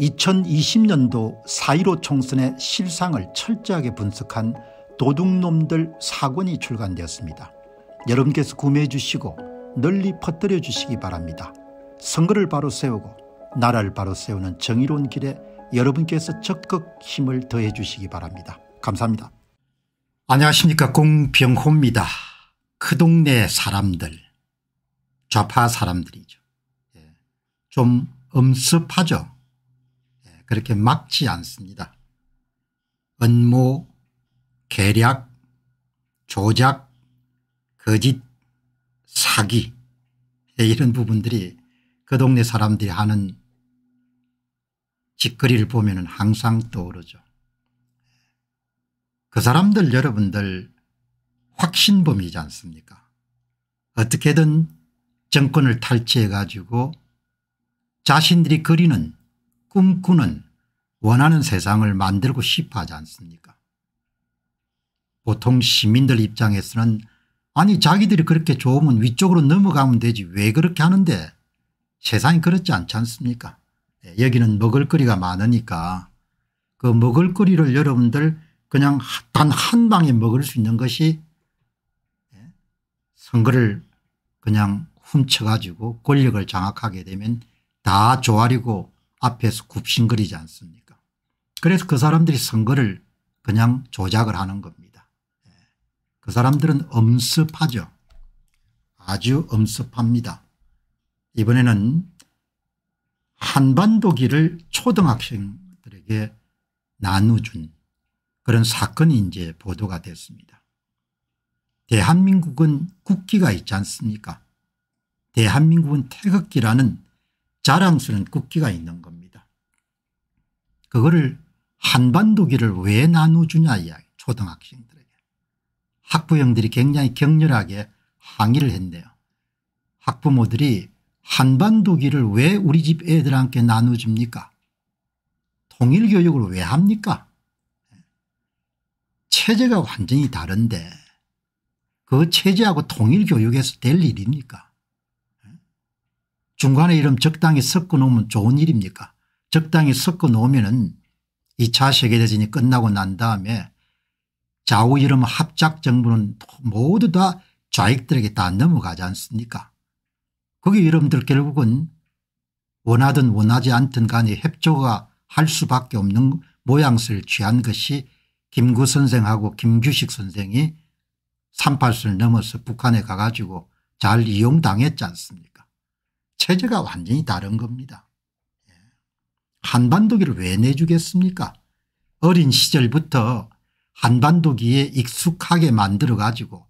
2020년도 4.15 총선의 실상을 철저하게 분석한 도둑놈들 사권이 출간되었습니다. 여러분께서 구매해 주시고 널리 퍼뜨려 주시기 바랍니다. 선거를 바로 세우고 나라를 바로 세우는 정의로운 길에 여러분께서 적극 힘을 더해 주시기 바랍니다. 감사합니다. 안녕하십니까 공병호입니다. 그 동네 사람들 좌파 사람들이죠. 예. 좀 엄습하죠. 예. 그렇게 막지 않습니다. 은모 계략 조작 거짓 사기 예, 이런 부분들이 그 동네 사람들이 하는 짓거리를 보면 항상 떠오르죠. 그 사람들 여러분들 확신범이지 않습니까 어떻게든 정권을 탈취해 가지고 자신들이 그리는 꿈꾸는 원하는 세상을 만들고 싶어 하지 않습니까? 보통 시민들 입장에서는 아니 자기들이 그렇게 좋으면 위쪽으로 넘어가면 되지 왜 그렇게 하는데? 세상이 그렇지 않지 않습니까? 예, 여기는 먹을거리가 많으니까 그 먹을거리를 여러분들 그냥 단 한 방에 먹을 수 있는 것이 예, 선거를 그냥 훔쳐가지고 권력을 장악하게 되면 다 조아리고 앞에서 굽신거리지 않습니까 그래서 그 사람들이 선거를 그냥 조작을 하는 겁니다. 예, 그 사람들은 엄습하죠. 아주 엄습합니다. 이번에는 한반도기를 초등학생들에게 나눠준 그런 사건이 이제 보도가 됐습니다. 대한민국은 국기가 있지 않습니까 대한민국은 태극기라는 자랑스러운 국기가 있는 겁니다. 그거를 한반도기를 왜 나눠주냐 이야기 초등학생들에게. 학부형들이 굉장히 격렬하게 항의를 했네요. 학부모들이 한반도기를 왜 우리 집 애들한테 나눠줍니까 통일교육을 왜 합니까 체제가 완전히 다른데 그 체제하고 통일교육에서 될 일입니까 중간에 이름 적당히 섞어 놓으면 좋은 일입니까? 적당히 섞어 놓으면 2차 세계대전이 끝나고 난 다음에 좌우 이름 합작 정부는 모두 다 좌익들에게 다 넘어가지 않습니까? 거기 여러분들 결국은 원하든 원하지 않든 간에 협조가 할 수밖에 없는 모양새를 취한 것이 김구 선생하고 김규식 선생이 38선을 넘어서 북한에 가가지고 잘 이용당했지 않습니까 체제가 완전히 다른 겁니다. 예. 한반도기를 왜 내주겠습니까 어린 시절부터 한반도기에 익숙하게 만들어 가지고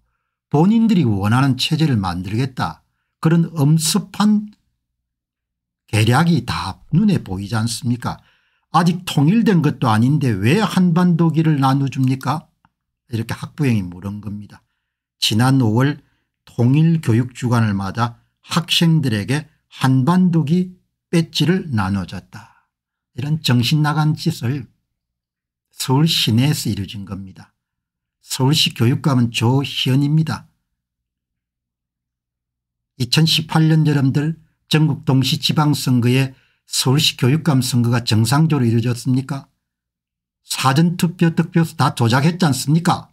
본인들이 원하는 체제를 만들겠다 그런 엄습한 계략이 다 눈에 보이지 않습니까 아직 통일된 것도 아닌데 왜 한반도기를 나눠줍니까 이렇게 학부형이 물은 겁니다. 지난 5월 통일교육주간을 맞아 학생들에게 한반도기 배지를 나눠줬다. 이런 정신나간 짓을 서울 시내에서 이루어진 겁니다. 서울시 교육감은 조희연입니다. 2018년 여러분들 전국 동시 지방선거에 서울시 교육감 선거가 정상적으로 이루어졌습니까 사전투표 득표수 다 조작했지 않습니까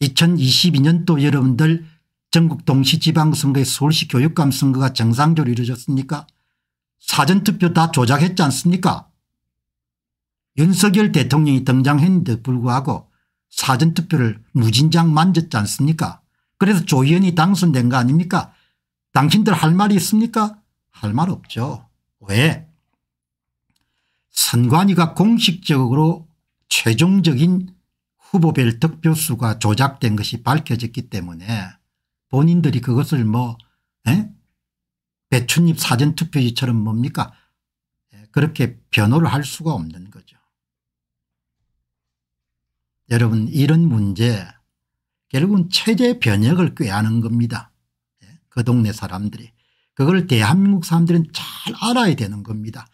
2022년도 여러분들 전국 동시 지방선거에 서울시 교육감 선거가 정상적으로 이루어졌습니까? 사전투표 다 조작했지 않습니까? 윤석열 대통령이 등장했는데 불구하고 사전투표를 무진장 만졌지 않습니까? 그래서 조희연이 당선된 거 아닙니까? 당신들 할 말이 있습니까? 할 말 없죠. 왜? 선관위가 공식적으로 최종적인 후보별 득표수가 조작된 것이 밝혀졌기 때문에 본인들이 그것을 뭐 에? 배춧잎 사전투표지처럼 뭡니까 그렇게 변호를 할 수가 없는 거죠. 여러분 이런 문제 결국은 체제 변혁을 꾀하는 겁니다. 예, 그 동네 사람들이. 그걸 대한민국 사람들은 잘 알아야 되는 겁니다.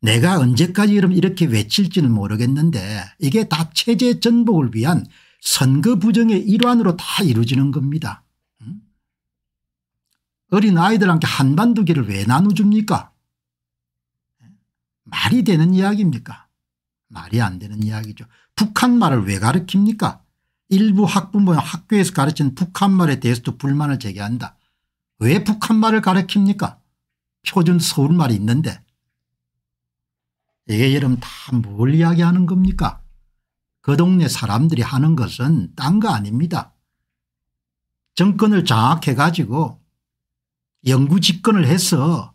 내가 언제까지 이렇게 외칠지는 모르겠는데 이게 다 체제 전복을 위한 선거 부정의 일환으로 다 이루어지는 겁니다. 어린 아이들한테 한반도기를 왜 나눠줍니까 말이 되는 이야기입니까 말이 안 되는 이야기죠. 북한말을 왜 가르칩니까 일부 학부모 학교에서 가르치는 북한말에 대해서도 불만을 제기한다. 왜 북한말을 가르칩니까 표준 서울말이 있는데 이게 여러분 다 뭘 이야기하는 겁니까 그 동네 사람들이 하는 것은 딴 거 아닙니다. 정권을 장악해 가지고 영구 집권을 해서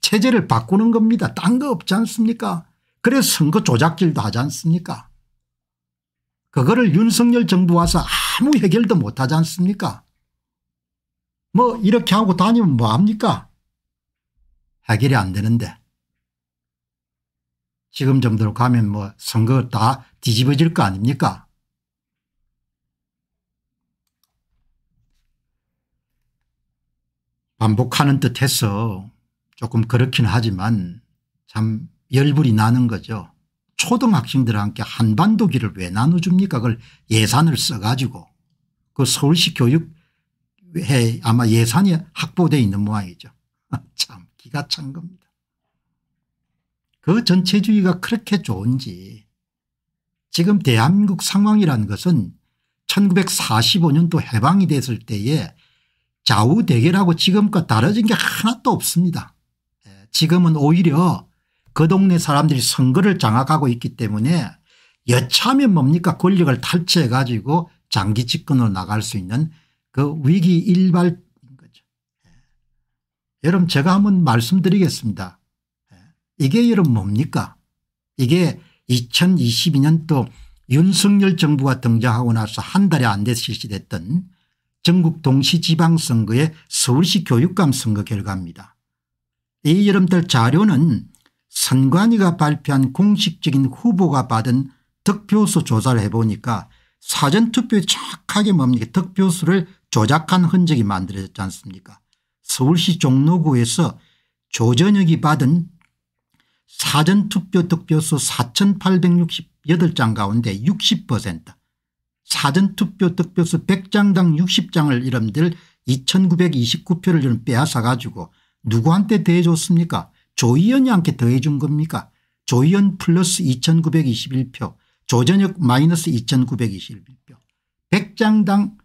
체제를 바꾸는 겁니다. 딴 거 없지 않습니까? 그래서 선거 조작질도 하지 않습니까? 그거를 윤석열 정부 와서 아무 해결도 못하지 않습니까? 뭐 이렇게 하고 다니면 뭐합니까? 해결이 안 되는데. 지금 정도로 가면 뭐 선거 다 뒤집어질 거 아닙니까 반복하는 듯 해서 조금 그렇긴 하지만 참 열불이 나는 거죠. 초등학생들한테 한반도기를 왜 나눠줍니까 그걸 예산을 써가지고 그 서울시 교육회 아마 예산이 확보되어 있는 모양이죠. 참 기가 찬 겁니다. 그 전체주의가 그렇게 좋은지 지금 대한민국 상황이라는 것은 1945년도 해방이 됐을 때에 좌우 대결하고 지금과 다르진 게 하나도 없습니다. 예, 지금은 오히려 그 동네 사람들이 선거를 장악하고 있기 때문에 여차하면 뭡니까 권력을 탈취해 가지고 장기 집권으로 나갈 수 있는 그 위기 일발인 거죠. 예. 여러분 제가 한번 말씀드리겠습니다. 예. 이게 여러분 뭡니까 이게 2022년도 윤석열 정부가 등장하고 나서 한 달이 안 돼서 실시됐던 전국 동시지방선거의 서울시 교육감 선거 결과입니다. 이 여러분들 자료는 선관위가 발표한 공식적인 후보가 받은 득표수 조사를 해보니까 사전투표에 정확하게 뭡니까 득표수를 조작한 흔적이 만들어졌지 않습니까 서울시 종로구에서 조전혁이 받은 사전투표 득표수 4868장 가운데 60% 사전투표 득표수 100장당 60장을 여러분들 2929표를 좀 빼앗아 가지고 누구한테 대해줬습니까? 조희연이한테 더해준 겁니까? 조희연 플러스 2921표 조전혁 마이너스 2921표 100장당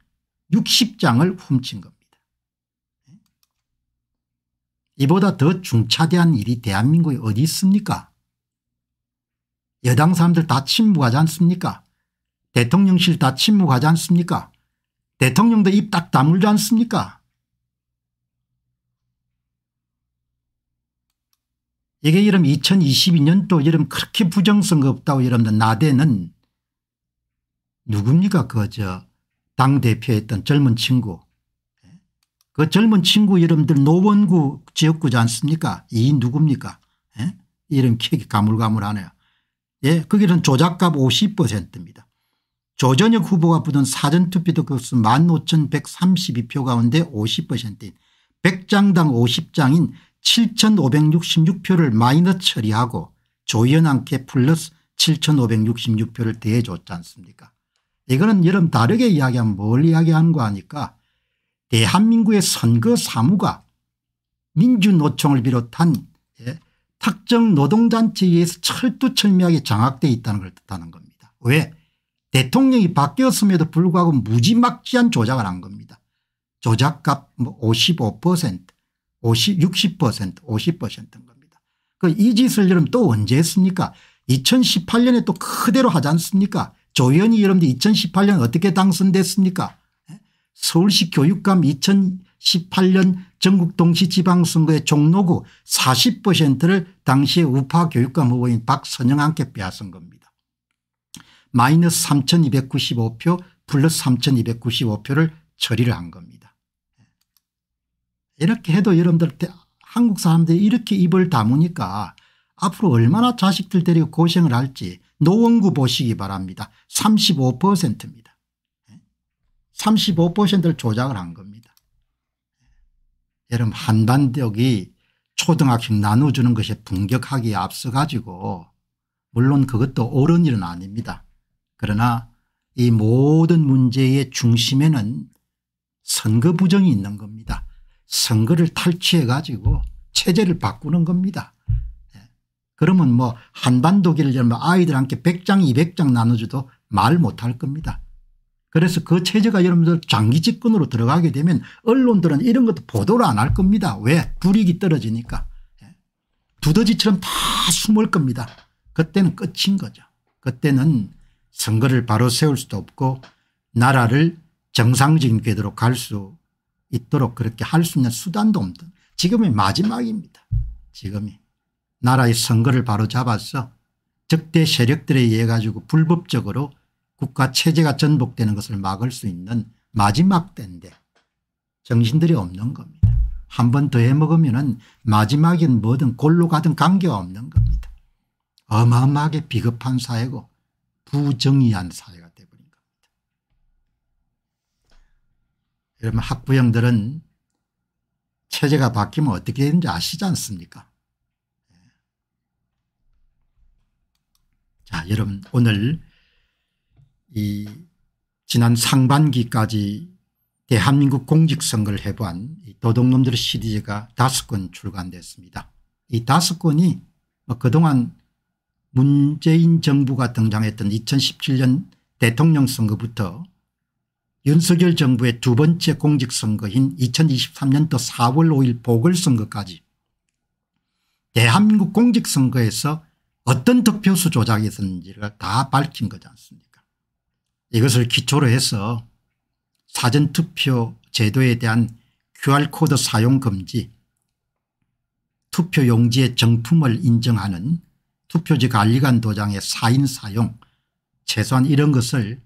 60장을 훔친 겁니다. 이보다 더 중차대한 일이 대한민국에 어디 있습니까? 여당 사람들 다 침묵하지 않습니까 대통령실 다 침묵하지 않습니까 대통령도 입 딱 다물지 않습니까 이게 이름 2022년도 이름 그렇게 부정선거 없다고 여러분들 나대는 누굽니까 그저 당대표했던 젊은 친구 그 젊은 친구 여러분들 노원구 지역구지 않습니까 이 누굽니까 예? 이름 기억이 가물가물하네요. 예, 거기는 조작값 50%입니다. 조전혁 후보가 붙은 사전투표 득표수 15,132표 가운데 50%인 100장당 50장인 7566표를 마이너스 처리하고 조연한께 플러스 7566표를 대해줬지 않습니까 이거는 여러분 다르게 이야기하면 뭘 이야기하는 거 아니까 대한민국의 선거 사무가 민주노총을 비롯한 예, 특정 노동단체에 의해서 철두철미하게 장악되어 있다는 걸 뜻하는 겁니다. 왜 대통령이 바뀌었음에도 불구하고 무지막지한 조작을 한 겁니다. 조작값 뭐55% 50, 60% 50%인 겁니다. 그 이 짓을 여러분 또 언제 했습니까 2018년에 또 그대로 하지 않습니까 조현이 여러분들 2018년 어떻게 당선됐습니까 예? 서울시 교육감 2018년 전국 동시 지방선거의 종로구 40%를 당시에 우파 교육감 후보인 박선영한테 빼앗은 겁니다. 마이너스 3295표 플러스 3295표를 처리를 한 겁니다. 이렇게 해도 여러분들 한국 사람들이 이렇게 입을 다무니까 앞으로 얼마나 자식들 데리고 고생을 할지 노원구 보시기 바랍니다. 35%입니다. 35%를 조작을 한 겁니다. 여러분 한반도이 초등학생 나눠주는 것이 분격하기에 앞서 가지고 물론 그것도 옳은 일은 아닙니다. 그러나 이 모든 문제의 중심에는 선거 부정이 있는 겁니다. 선거를 탈취해 가지고 체제를 바꾸는 겁니다. 예. 그러면 뭐 한반도기를 열면 아이들한테 100장 200장 나눠줘도 말 못할 겁니다. 그래서 그 체제가 여러분들 장기 집권으로 들어가게 되면 언론들은 이런 것도 보도를 안 할 겁니다. 왜? 불이익이 떨어지니까. 예. 두더지처럼 다 숨을 겁니다. 그때는 끝인 거죠. 그때는 선거를 바로 세울 수도 없고 나라를 정상적인 궤도로 갈 수 있도록 그렇게 할 수 있는 수단도 없던 지금이 마지막입니다. 지금이. 나라의 선거를 바로 잡아서 적대 세력들에 의해 가지고 불법적으로 국가 체제가 전복되는 것을 막을 수 있는 마지막 때인데 정신들이 없는 겁니다. 한 번 더 해먹으면 마지막엔 뭐든 골로 가든 관계가 없는 겁니다. 어마어마하게 비겁한 사회고 부정의한 사회가 되어버린 겁니다. 여러분 학부형들은 체제가 바뀌면 어떻게 되는지 아시지 않습니까 자 여러분 오늘 이 지난 상반기까지 대한민국 공직선거를 해보한 도둑놈들의 시리즈가 다섯 권 출간됐습니다. 이 다섯 권이 뭐 그동안 문재인 정부가 등장했던 2017년 대통령 선거부터 윤석열 정부의 두 번째 공직선거인 2023년도 4월 5일 보궐선거까지 대한민국 공직선거에서 어떤 득표수 조작이 있었는지를 다 밝힌 거지 않습니까? 이것을 기초로 해서 사전투표 제도에 대한 QR코드 사용 금지 투표 용지의 정품을 인정하는 투표지 관리관 도장의 사인 사용 최소한 이런 것을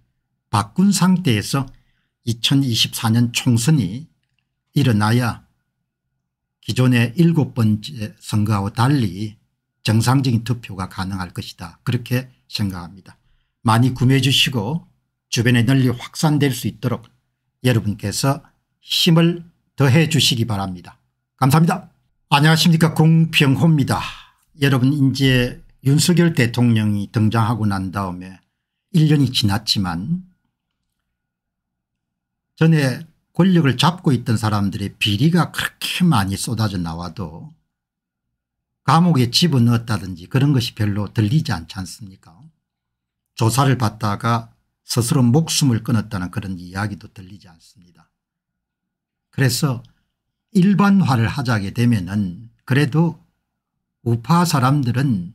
바꾼 상태에서 2024년 총선이 일어나야 기존의 일곱 번째 선거하고 달리 정상적인 투표가 가능할 것이다. 그렇게 생각합니다. 많이 구매해 주시고 주변에 널리 확산될 수 있도록 여러분께서 힘을 더해 주시기 바랍니다. 감사합니다. 안녕하십니까 공평호입니다. 여러분 이제 윤석열 대통령이 등장하고 난 다음에 1년이 지났지만 전에 권력을 잡고 있던 사람들의 비리가 그렇게 많이 쏟아져 나와도 감옥에 집어넣었다든지 그런 것이 별로 들리지 않지 않습니까 조사를 받다가 스스로 목숨을 끊었다는 그런 이야기도 들리지 않습니다. 그래서 일반화를 하자게 되면 은 그래도 우파 사람들은 뭐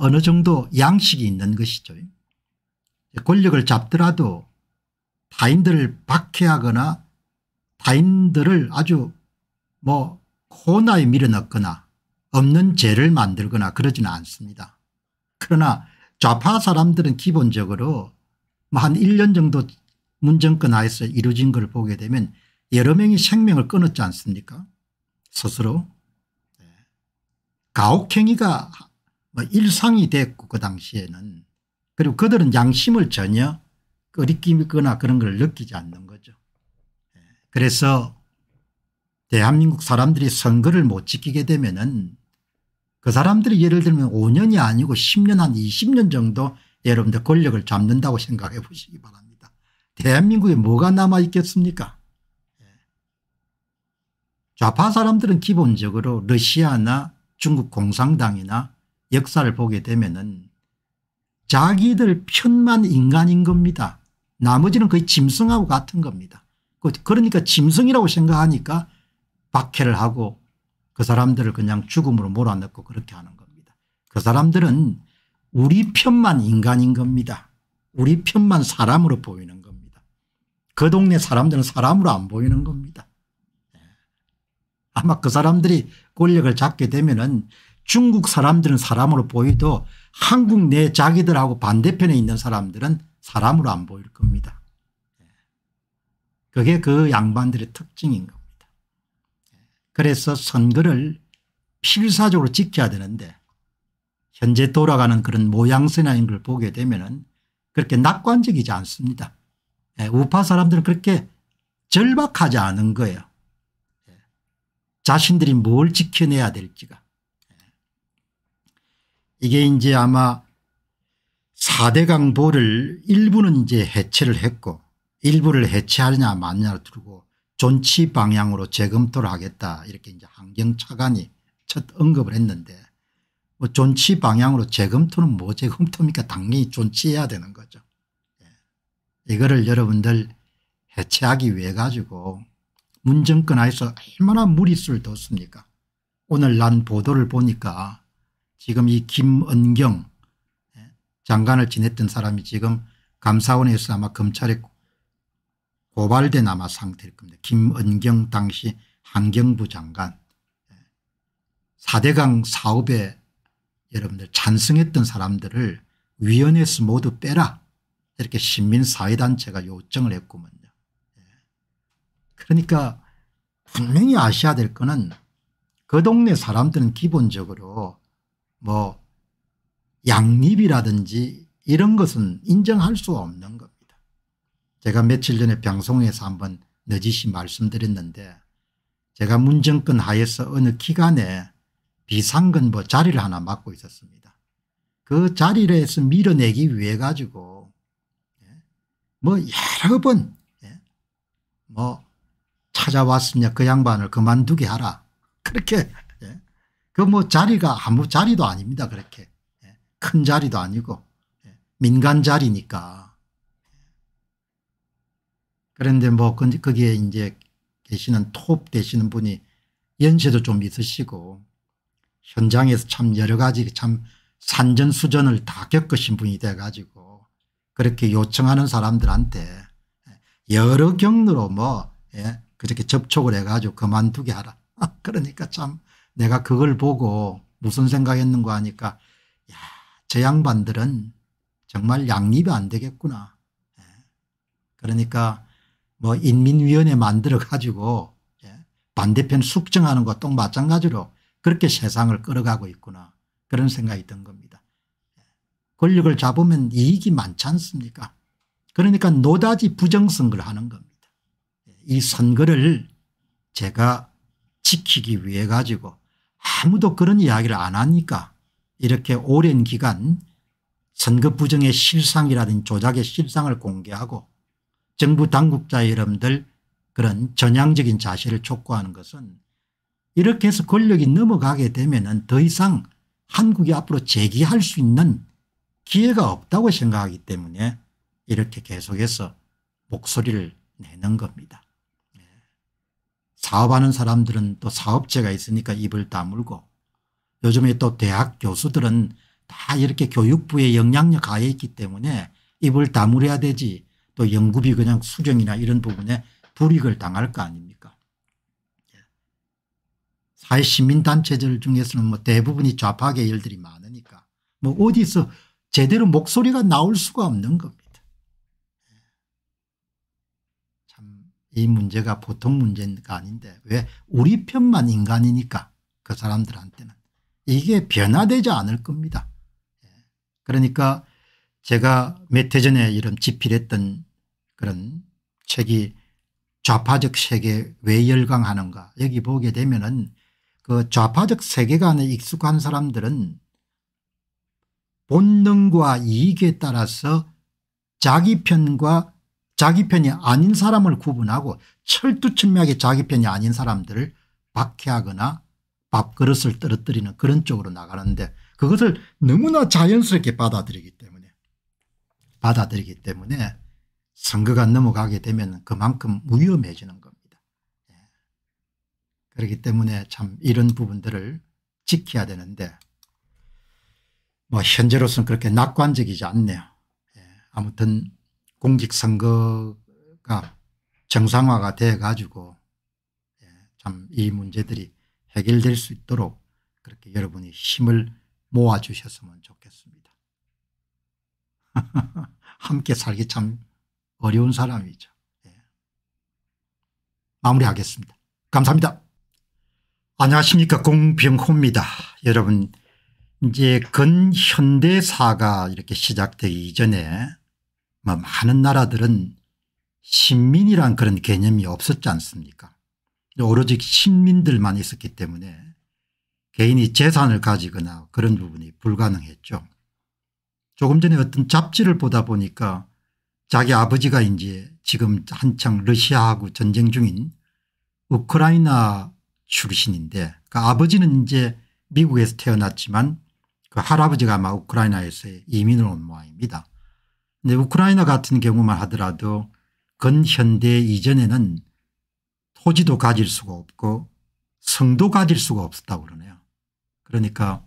어느 정도 양식이 있는 것이죠. 권력을 잡더라도 타인들을 박해하거나 타인들을 아주 뭐 코나에 밀어넣거나 없는 죄를 만들거나 그러지는 않습니다. 그러나 좌파 사람들은 기본적으로 한 1년 정도 문정권 하에서 이루어진 걸 보게 되면 여러 명이 생명을 끊었지 않습니까 스스로 네. 가혹행위가 뭐 일상이 됐고 그 당시에는 그리고 그들은 양심을 전혀 끄리끼거나 그런 걸 느끼지 않는 거죠. 네. 그래서 대한민국 사람들이 선거를 못 지키게 되면 은 그 사람들이 예를 들면 5년이 아니고 10년 한 20년 정도 여러분들 권력을 잡는다고 생각해 보시기 바랍니다. 대한민국에 뭐가 남아 있겠습니까 예. 좌파 사람들은 기본적으로 러시아나 중국 공산당이나 역사를 보게 되면 자기들 편만 인간인 겁니다. 나머지는 거의 짐승하고 같은 겁니다. 그, 그러니까 짐승이라고 생각하니까 박해를 하고 그 사람들을 그냥 죽음으로 몰아넣고 그렇게 하는 겁니다. 그 사람들은 우리 편만 인간인 겁니다. 우리 편만 사람으로 보이는 겁니다. 그 동네 사람들은 사람으로 안 보이는 겁니다. 예. 아마 그 사람들이 권력을 잡게 되면 은 중국 사람들은 사람으로 보이도 한국 내 자기들하고 반대편에 있는 사람들은 사람으로 안 보일 겁니다. 예. 그게 그 양반들의 특징인 겁니다. 예. 그래서 선거를 필사적으로 지켜야 되는데 현재 돌아가는 그런 모양새나인 걸 보게 되면 그렇게 낙관적이지 않습니다. 예, 우파 사람들은 그렇게 절박하지 않은 거예요. 예, 자신들이 뭘 지켜내야 될지가. 예. 이게 이제 아마 4대강 보를 일부는 이제 해체를 했고 일부를 해체하느냐 마느냐를 두고 존치 방향으로 재검토를 하겠다 이렇게 이제 환경차관이 첫 언급을 했는데 뭐 존치 방향으로 재검토는 뭐 재검토입니까 당연히 존치해야 되는 거죠. 예. 이거를 여러분들 해체하기 위해 가지고 문정권 하에서 얼마나 무리수를 뒀습니까 오늘 난 보도를 보니까 지금 이 김은경 예, 장관을 지냈던 사람이 지금 감사원에서 아마 검찰에 고발된 아마 상태일 겁니다. 김은경 당시 환경부 장관 4대강 사업에 여러분들 찬성했던 사람들을 위원회에서 모두 빼라 이렇게 시민사회단체가 요청을 했구먼요. 예. 그러니까 분명히 아셔야 될 거는 그 동네 사람들은 기본적으로 뭐 양립이라든지 이런 것은 인정할 수 없는 겁니다. 제가 며칠 전에 방송에서 한번 너짓이 말씀드렸는데 제가 문정권 하에서 어느 기간에 비상근보 자리를 하나 맡고 있었습니다. 그 자리를 해서 밀어내기 위해 가지고 예, 뭐 여러 번뭐 예, 찾아왔으냐 그 양반을 그만두게 하라 그렇게 예, 그 뭐 자리가 아무 자리도 아닙니다 그렇게. 큰 자리도 아니고 민간 자리니까. 그런데 뭐 거기에 이제 계시는 톱 되시는 분이 연세도 좀 있으시고 현장에서 참 여러 가지 참 산전수전을 다 겪으신 분이 돼 가지고 그렇게 요청하는 사람들한테 여러 경로로 뭐 예, 그렇게 접촉을 해 가지고 그만두게 하라. 그러니까 참 내가 그걸 보고 무슨 생각했는가 하니까 야, 저 양반들은 정말 양립이 안 되겠구나 예. 그러니까 뭐 인민위원회 만들어 가지고 예, 반대편 숙정하는 것도 마찬가지로 그렇게 세상을 끌어가고 있구나 그런 생각이 든 겁니다. 예. 권력을 잡으면 이익이 많지 않습니까 그러니까 노다지 부정선거를 하는 겁니다. 예, 이 선거를 제가 지키기 위해 가지고 아무도 그런 이야기를 안 하니까 이렇게 오랜 기간 선거 부정의 실상이라든지 조작의 실상을 공개하고 정부 당국자 여러분들 그런 전향적인 자세를 촉구하는 것은 이렇게 해서 권력이 넘어가게 되면 더 이상 한국이 앞으로 재기할 수 있는 기회가 없다고 생각하기 때문에 이렇게 계속해서 목소리를 내는 겁니다. 네. 사업하는 사람들은 또 사업체가 있으니까 입을 다물고 요즘에 또 대학 교수들은 다 이렇게 교육부의 영향력 하에 있기 때문에 입을 다물어야 되지 또 연구비 그냥 수정이나 이런 부분에 불이익을 당할 거 아닙니까 예. 사회 시민단체들 중에서는 뭐 대부분이 좌파 계열들이 많으니까 뭐 어디서 제대로 목소리가 나올 수가 없는 겁니다. 예. 참 이 문제가 보통 문제가 아닌데 왜 우리 편만 인간이니까 그 사람들한테는 이게 변화되지 않을 겁니다. 예. 그러니까 제가 몇 해 전에 이런 집필했던 그런 책이 좌파적 세계 왜 열광하는가 여기 보게 되면은 그 좌파적 세계관에 익숙한 사람들은 본능과 이익에 따라서 자기 편과 자기 편이 아닌 사람을 구분하고 철두철미하게 자기 편이 아닌 사람들을 박해하거나 밥그릇을 떨어뜨리는 그런 쪽으로 나가는데 그것을 너무나 자연스럽게 받아들이기 때문에 받아들이기 때문에 선거가 넘어가게 되면 그만큼 위험해지는 겁니다. 예. 그렇기 때문에 참 이런 부분들을 지켜야 되는데 뭐 현재로서는 그렇게 낙관적이지 않네요. 예. 아무튼 공직선거가 정상화가 돼 가지고 예. 참이 문제들이 해결될 수 있도록 그렇게 여러분이 힘을 모아 주셨으면 좋겠습니다. 함께 살기 참 어려운 사람이죠. 예. 마무리하겠습니다. 감사합니다. 안녕하십니까 공병호입니다. 여러분 이제 근현대사가 이렇게 시작되기 이전에 뭐 많은 나라들은 신민이란 그런 개념이 없었지 않습니까 오로지 신민들만 있었기 때문에 개인이 재산을 가지거나 그런 부분이 불가능했죠. 조금 전에 어떤 잡지를 보다 보니까 자기 아버지가 이제 지금 한창 러시아하고 전쟁 중인 우크라이나 출신인데 그 아버지는 이제 미국에서 태어났지만 그 할아버지가 아마 우크라이나에서 이민을 온 모양입니다. 근데 우크라이나 같은 경우만 하더라도 근현대 이전에는 토지도 가질 수가 없고 성도 가질 수가 없었다고 그러네요. 그러니까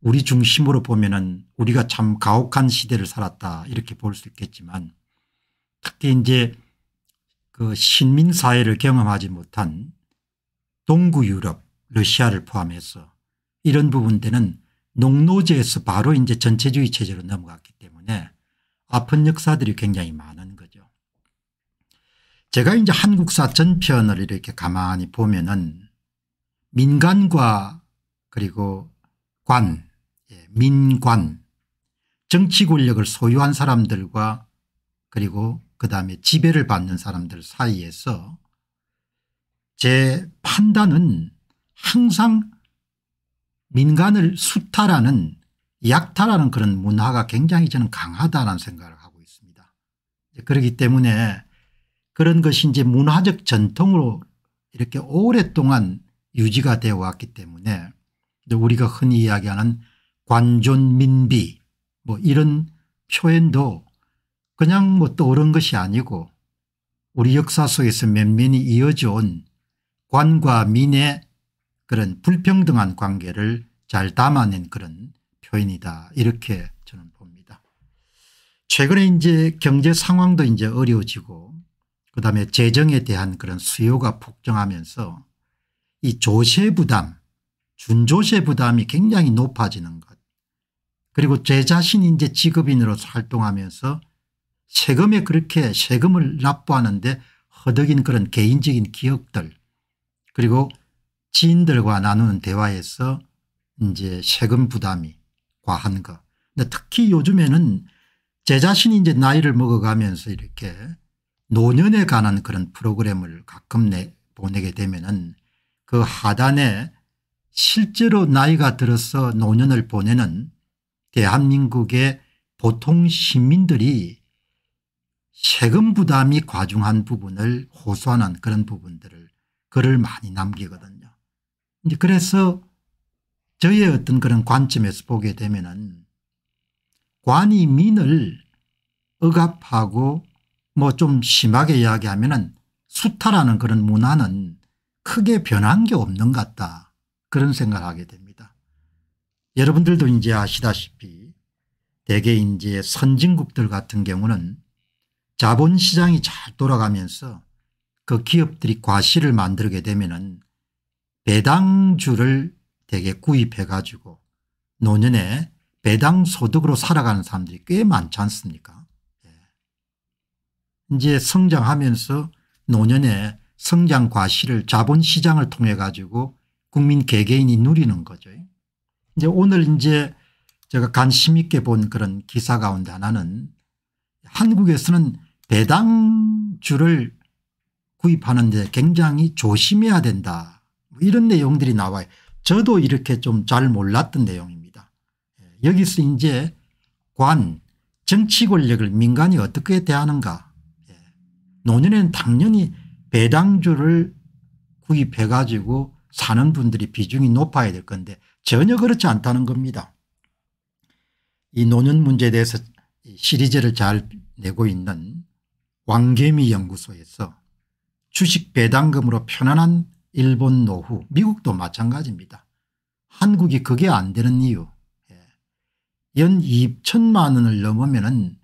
우리 중심으로 보면은 우리가 참 가혹한 시대를 살았다 이렇게 볼 수 있겠지만 특히 이제 그 신민사회를 경험하지 못한 동구 유럽 러시아를 포함해서 이런 부분들은 농노제에서 바로 이제 전체주의 체제로 넘어갔기 때문에 아픈 역사들이 굉장히 많은 거죠. 제가 이제 한국사 전편을 이렇게 가만히 보면은 민간과 그리고 관, 예, 민관, 정치 권력을 소유한 사람들과 그리고 그 다음에 지배를 받는 사람들 사이에서 제 판단은 항상 민간을 수탈하는 약탈하는 그런 문화가 굉장히 저는 강하다는 생각을 하고 있습니다. 그렇기 때문에 그런 것이 이제 문화적 전통으로 이렇게 오랫동안 유지가 되어 왔기 때문에 우리가 흔히 이야기하는 관존민비 뭐 이런 표현도 그냥 뭐 떠오른 것이 아니고 우리 역사 속에서 면면이 이어져 온 관과 민의 그런 불평등한 관계를 잘 담아낸 그런 표현이다 이렇게 저는 봅니다. 최근에 이제 경제 상황도 이제 어려워지고 그 다음에 재정에 대한 그런 수요가 폭증하면서 이 조세 부담 준조세 부담이 굉장히 높아지는 것 그리고 제 자신이 이제 직업인으로서 활동하면서 세금에 그렇게 세금을 납부하는데 허덕인 그런 개인적인 기억들 그리고 지인들과 나누는 대화에서 이제 세금 부담이 과한 거. 근데 특히 요즘에는 제 자신이 이제 나이를 먹어가면서 이렇게 노년에 관한 그런 프로그램을 가끔 내 보내게 되면은 그 하단에 실제로 나이가 들어서 노년을 보내는 대한민국의 보통 시민들이 세금 부담이 과중한 부분을 호소하는 그런 부분들을 글을 많이 남기거든요. 이제 그래서 저의 어떤 그런 관점에서 보게 되면은 관이 민을 억압하고 뭐 좀 심하게 이야기하면은 수탈하는 그런 문화는 크게 변한 게 없는 것 같다 그런 생각을 하게 됩니다. 여러분들도 이제 아시다시피 대개 이제 선진국들 같은 경우는 자본시장이 잘 돌아가면서 그 기업들이 과실을 만들게 되면은 배당주를 대개 구입해 가지고 노년에 배당 소득으로 살아가는 사람들이 꽤 많지 않습니까 예. 이제 성장하면서 노년에 성장 과실을 자본시장을 통해 가지고 국민 개개인이 누리는 거죠. 이제 오늘 이제 제가 관심 있게 본 그런 기사 가운데 하나는 한국에서는 배당주를 구입하는데 굉장히 조심해야 된다. 뭐 이런 내용들이 나와요. 저도 이렇게 좀 잘 몰랐던 내용입니다. 예, 여기서 이제 관 정치 권력을 민간이 어떻게 대하는가 예, 노년에는 당연히 배당주를 구입해 가지고 사는 분들이 비중이 높아야 될 건데 전혀 그렇지 않다는 겁니다. 이 노년 문제에 대해서 시리즈를 잘 내고 있는 왕개미 연구소에서 주식 배당금으로 편안한 일본 노후 미국도 마찬가지입니다. 한국이 그게 안 되는 이유 예. 연 2천만 원을 넘으면 은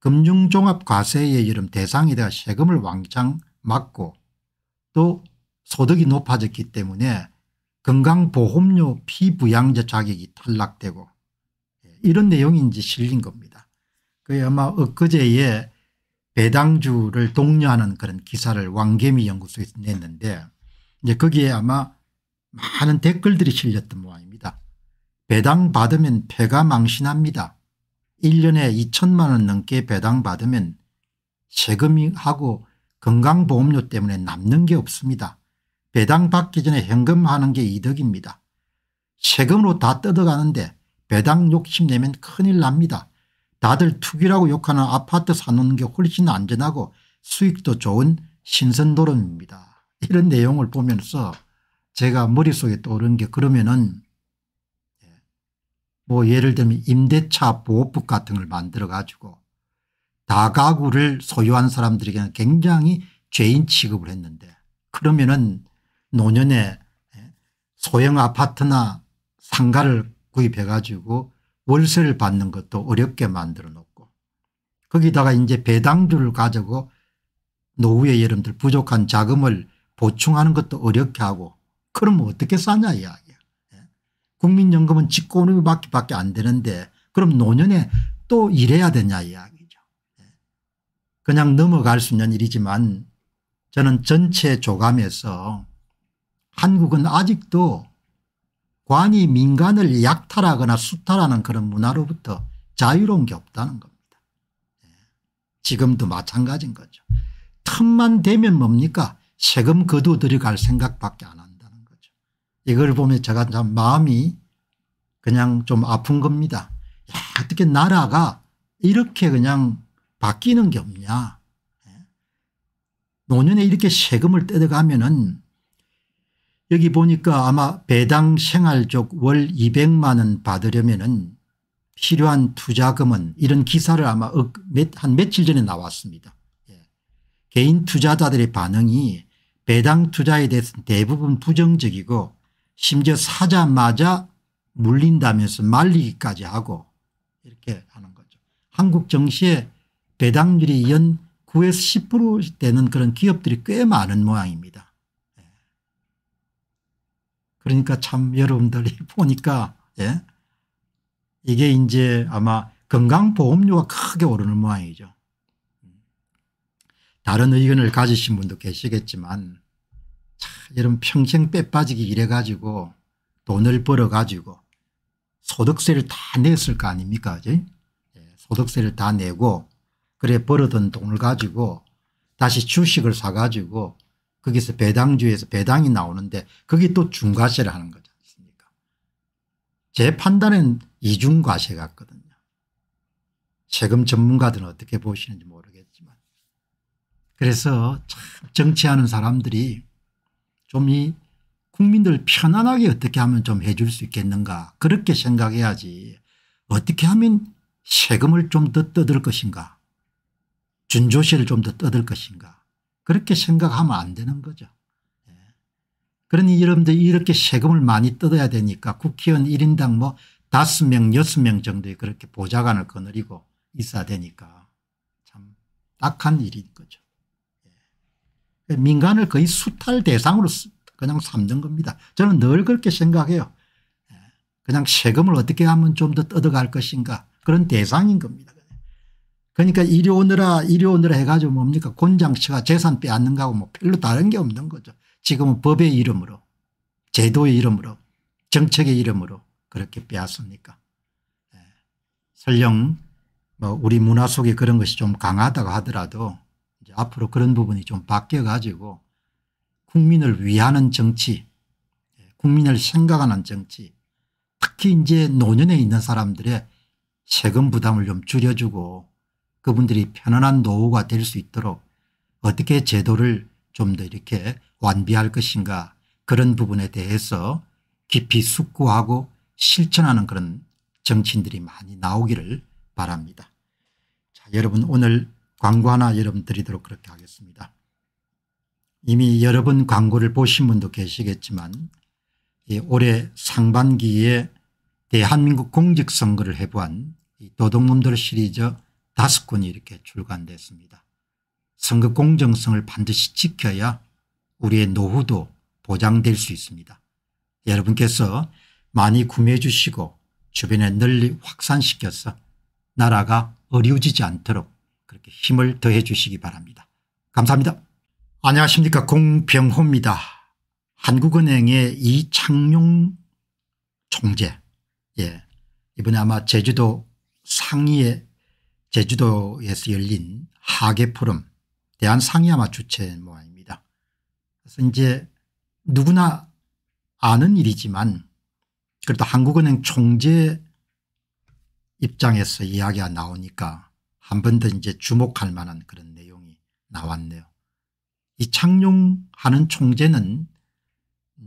금융종합과세의 이름 되어 세금을 왕창 맞고 또 소득이 높아졌기 때문에 건강보험료 피부양자 자격이 탈락되고 예, 이런 이제 실린 겁니다. 그 아마 엊그제에 배당주를 독려하는 그런 기사를 왕개미 연구소에서 냈는데 이제 거기에 아마 많은 댓글들이 실렸던 모양입니다. 배당 받으면 폐가 망신합니다. 1년에 2천만 원 넘게 배당 받으면 세금이 하고 건강보험료 때문에 남는 게 없습니다. 배당 받기 전에 현금하는 게 이득입니다. 세금으로 다 뜯어가는데 배당 욕심내면 큰일 납니다. 다들 투기라고 욕하는 아파트 사놓는 게 훨씬 안전하고 수익도 좋은 신선도론입니다. 이런 내용을 보면서 제가 머릿속에 떠오른 게 그러면은 뭐 예를 들면 임대차 보호법 같은 걸 만들어 가지고 다가구를 소유한 사람들에게는 굉장히 죄인 취급을 했는데 그러면은 노년에 소형 아파트나 상가를 구입해 가지고 월세를 받는 것도 어렵게 만들어 놓고 거기다가 이제 배당주를 가지고 노후에 여러분들 부족한 자금을 보충하는 것도 어렵게 하고 그러면 어떻게 사냐 이야기야. 예. 국민연금은 직권의 받기밖에 안 되는데 그럼 노년에 또 일해야 되냐 이야기죠. 예. 그냥 넘어갈 수 있는 일이지만 저는 전체 조감에서 한국은 아직도 관이 민간을 약탈하거나 수탈하는 그런 문화로부터 자유로운 게 없다는 겁니다. 예. 지금도 마찬가지인 거죠. 틈만 되면 뭡니까 세금 거두 들여갈 생각밖에 안 한다는 거죠. 이걸 보면 제가 참 마음이 그냥 좀 아픈 겁니다. 야, 어떻게 나라가 이렇게 그냥 바뀌는 게 없냐. 예. 노년에 이렇게 세금을 뜯어가면은 여기 보니까 아마 배당 생활족 월 200만 원 받으려면은 필요한 투자금은 이런 기사를 아마 한 며칠 전에 나왔습니다. 예. 개인 투자자들의 반응이 배당 투자에 대해서는 대부분 부정적이고 심지어 사자마자 물린다면서 말리기까지 하고 이렇게 하는 거죠. 한국 정시에 배당률이 연 9에서 10% 되는 그런 기업들이 꽤 많은 모양입니다. 그러니까 참 여러분들이 보니까 예? 이게 이제 아마 건강보험료가 크게 오르는 모양이죠. 다른 의견을 가지신 분도 계시겠지만 참 여러분 평생 빼 빠지기 이래 가지고 돈을 벌어 가지고 소득세를 다 냈을 거 아닙니까 예, 소득세를 다 내고 그래 벌어둔 돈을 가지고 다시 주식을 사 가지고 거기서 배당주에서 배당이 나오는데 거기 또 중과세를 하는 거지 않습니까? 제 판단은 이중과세 같거든요. 세금 전문가들은 어떻게 보시는지 모르겠지만. 그래서 참 정치하는 사람들이 좀 이 국민들 편안하게 어떻게 하면 좀 해줄 수 있겠는가 그렇게 생각해야지 어떻게 하면 세금을 좀 더 떠들 것인가? 준조세를 좀 더 떠들 것인가 그렇게 생각하면 안 되는 거죠. 예. 그러니 여러분들 이렇게 세금을 많이 뜯어야 되니까 국회의원 1인당 뭐 5명 6명 정도의 그렇게 보좌관을 거느리고 있어야 되니까 참 딱한 일인 거죠. 예. 민간을 거의 수탈 대상으로 그냥 삼는 겁니다. 저는 늘 그렇게 생각해요. 예. 그냥 세금을 어떻게 하면 좀 더 뜯어갈 것인가 그런 대상인 겁니다. 그러니까 이리 오느라 이리 오느라 해가지고 뭡니까 곤장치가 재산 빼앗는 거하고 뭐 별로 다른 게 없는 거죠. 지금은 법의 이름으로 제도의 이름으로 정책의 이름으로 그렇게 빼앗습니까. 예. 설령 뭐 우리 문화 속에 그런 것이 좀 강하다고 하더라도 이제 앞으로 그런 부분이 좀 바뀌어 가지고 국민을 위하는 정치 예, 국민을 생각하는 정치 특히 이제 노년에 있는 사람들의 세금 부담을 좀 줄여주고 그분들이 편안한 노후가 될 수 있도록 어떻게 제도를 좀 더 이렇게 완비할 것인가 그런 부분에 대해서 깊이 숙고하고 실천하는 그런 정치인들이 많이 나오기를 바랍니다. 자, 여러분 오늘 광고 하나 여러분 드리도록 그렇게 하겠습니다. 이미 여러 번 광고를 보신 분도 계시겠지만 올해 상반기에 대한민국 공직선거를 해부한 도둑놈들 시리즈 다섯 권이 이렇게 출간됐습니다. 선거 공정성을 반드시 지켜야 우리의 노후도 보장될 수 있습니다. 여러분께서 많이 구매해 주시고 주변에 널리 확산시켜서 나라가 어려워지지 않도록 그렇게 힘을 더해 주시기 바랍니다. 감사합니다. 안녕하십니까 공병호입니다. 한국은행의 이창용 총재 예 이번에 아마 제주도 상위에 제주도에서 열린 하계 포럼 대한상의 아마 주최 모임입니다. 그래서 이제 누구나 아는 일이지만 그래도 한국은행 총재 입장에서 이야기가 나오니까 한 번 더 이제 주목할 만한 그런 내용이 나왔네요. 이 창룡하는 총재는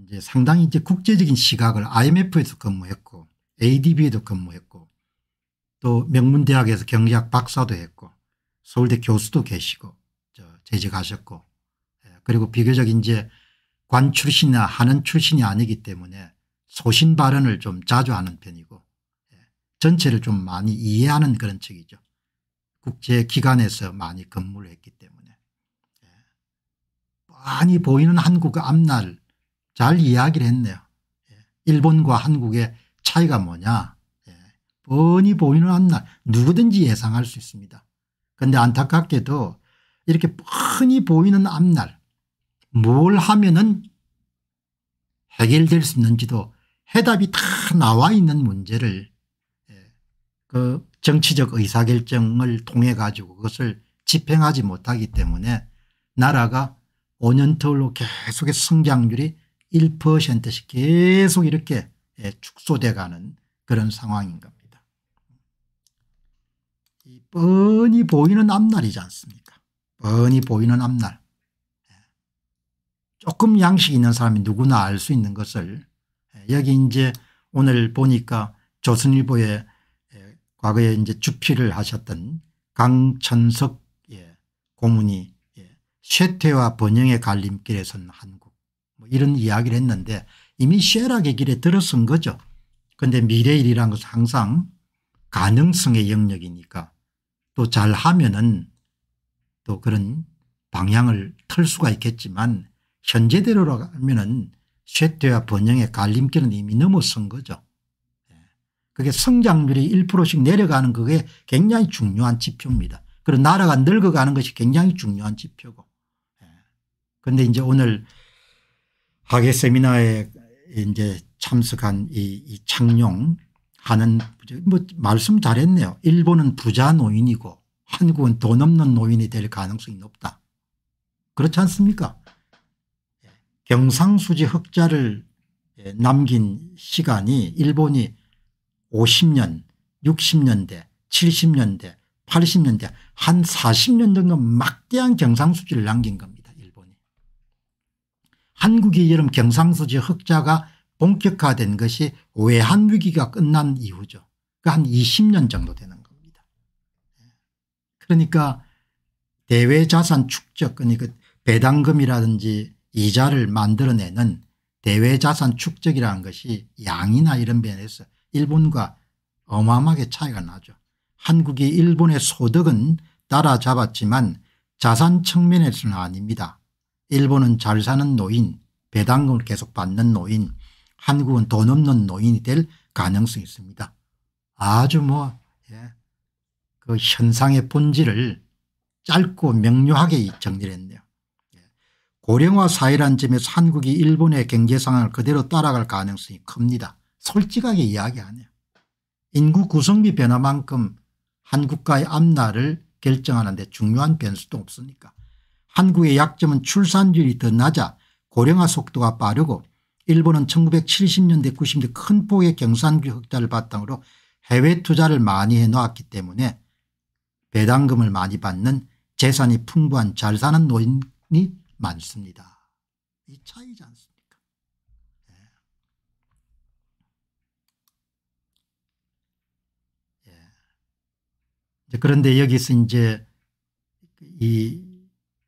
이제 상당히 이제 국제적인 시각을 IMF에서 근무했고 ADB에도 근무했고 또 명문대학에서 경제학 박사도 했고 서울대 교수도 계시고 재직하셨고 예, 그리고 비교적 이제 관 출신이나 하는 출신이 아니기 때문에 소신 발언을 좀 자주 하는 편이고 예, 전체를 좀 많이 이해하는 그런 측이죠. 국제기관에서 많이 근무를 했기 때문에 예. 많이 보이는 한국 앞날 잘 이야기를 했네요. 일본과 한국의 차이가 뭐냐 뻔히 보이는 앞날 누구든지 예상할 수 있습니다. 그런데 안타깝게도 이렇게 뻔히 보이는 앞날 뭘 하면은 해결될 수 있는지도 해답이 다 나와 있는 문제를 예, 그 정치적 의사결정을 통해 가지고 그것을 집행하지 못하기 때문에 나라가 5년 터울로 계속해서 성장률이 1%씩 계속 이렇게 예, 축소돼 가는 그런 상황인 겁니다. 뻔히 보이는 앞날이지 않습니까 뻔히 보이는 앞날 예. 조금 양식 있는 사람이 누구나 알 수 있는 것을 예, 여기 이제 오늘 보니까 조선일보에 예, 과거에 이제 주필을 하셨던 강천석 고문이 쇠퇴와 번영의 갈림길에 선 한국 뭐 이런 이야기를 했는데 이미 쇠락의 길에 들어선 거죠. 그런데 미래일이라는 것은 항상 가능성의 영역이니까 또 잘하면은 또 그런 방향을 틀 수가 있겠지만 현재대로라면은 쇠퇴와 번영의 갈림길은 이미 넘어선 거죠. 예. 그게 성장률이 1%씩 내려가는 그게 굉장히 중요한 지표입니다. 그리고 나라가 늙어가는 것이 굉장히 중요한 지표고. 그런데 예. 이제 오늘 학예 세미나에 이제 참석한 이, 이 창룡 하는 뭐 말씀 잘했네요. 일본은 부자 노인이고 한국은 돈 없는 노인이 될 가능성이 높다. 그렇지 않습니까 예. 경상수지 흑자를 예, 남긴 시간이 일본이 50년 60년대 70년대 80년대 한 40년 정도 막대한 경상수지를 남긴 겁니다. 일본이. 한국이 여름 경상수지 흑자가 본격화된 것이 외환 위기가 끝난 이후죠. 그한 20년 정도 되는 그러니까 대외 자산 축적 그러니까 배당금이라든지 이자를 만들어내는 대외 자산 축적이라는 것이 양이나 이런 면에서 일본과 어마어마하게 차이가 나죠. 한국이 일본의 소득은 따라잡았지만 자산 측면에서는 아닙니다. 일본은 잘 사는 노인 배당금을 계속 받는 노인 한국은 돈 없는 노인이 될 가능성이 있습니다. 아주 뭐 예. 그 현상의 본질을 짧고 명료하게 정리를 했네요. 예. 고령화 사회란 점에서 한국이 일본의 경제 상황을 그대로 따라갈 가능성이 큽니다. 솔직하게 이야기하네요. 인구 구성비 변화만큼 한국과의 앞날을 결정하는 데 중요한 변수도 없으니까. 한국의 약점은 출산율이 더 낮아 고령화 속도가 빠르고 일본은 1970년대 90년대 큰 폭의 경산기 흑자를 바탕으로 해외 투자를 많이 해놓았기 때문에 배당금을 많이 받는 재산이 풍부한 잘 사는 노인이 많습니다. 이 차이지 않습니까 예. 예. 그런데 여기서 이제 이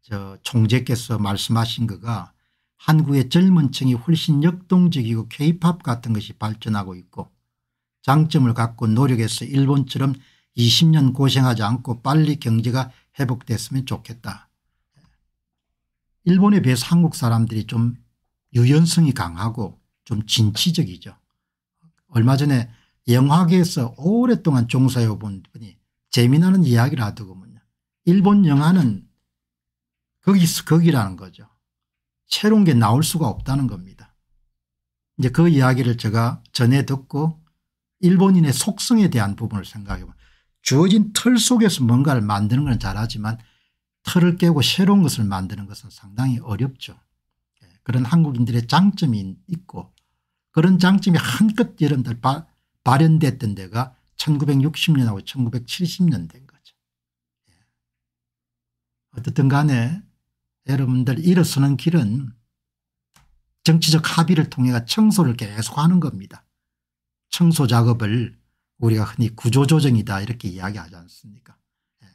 저 총재께서 말씀하신 거가 한국의 젊은 층이 훨씬 역동적이고 케이팝 같은 것이 발전하고 있고 장점을 갖고 노력해서 일본처럼 20년 고생하지 않고 빨리 경제가 회복됐으면 좋겠다. 일본에 비해서 한국 사람들이 좀 유연성이 강하고 좀 진취적이죠. 얼마 전에 영화계에서 오랫동안 종사해 본 분이 재미나는 이야기를 하더군요. 일본 영화는 거기서 거기라는 거죠. 새로운 게 나올 수가 없다는 겁니다. 이제 그 이야기를 제가 전해 듣고 일본인의 속성에 대한 부분을 생각해 보면 주어진 틀 속에서 뭔가를 만드는 건 잘하지만 틀을 깨고 새로운 것을 만드는 것은 상당히 어렵죠. 예, 그런 한국인들의 장점이 있고 그런 장점이 한껏 여러분들 바, 발현됐던 데가 1960년하고 1970년 된 거죠. 예. 어떻든 간에 여러분들 일어서는 길은 정치적 합의를 통해 청소를 계속하는 겁니다. 청소 작업을 우리가 흔히 구조조정이다 이렇게 이야기하지 않습니까 예.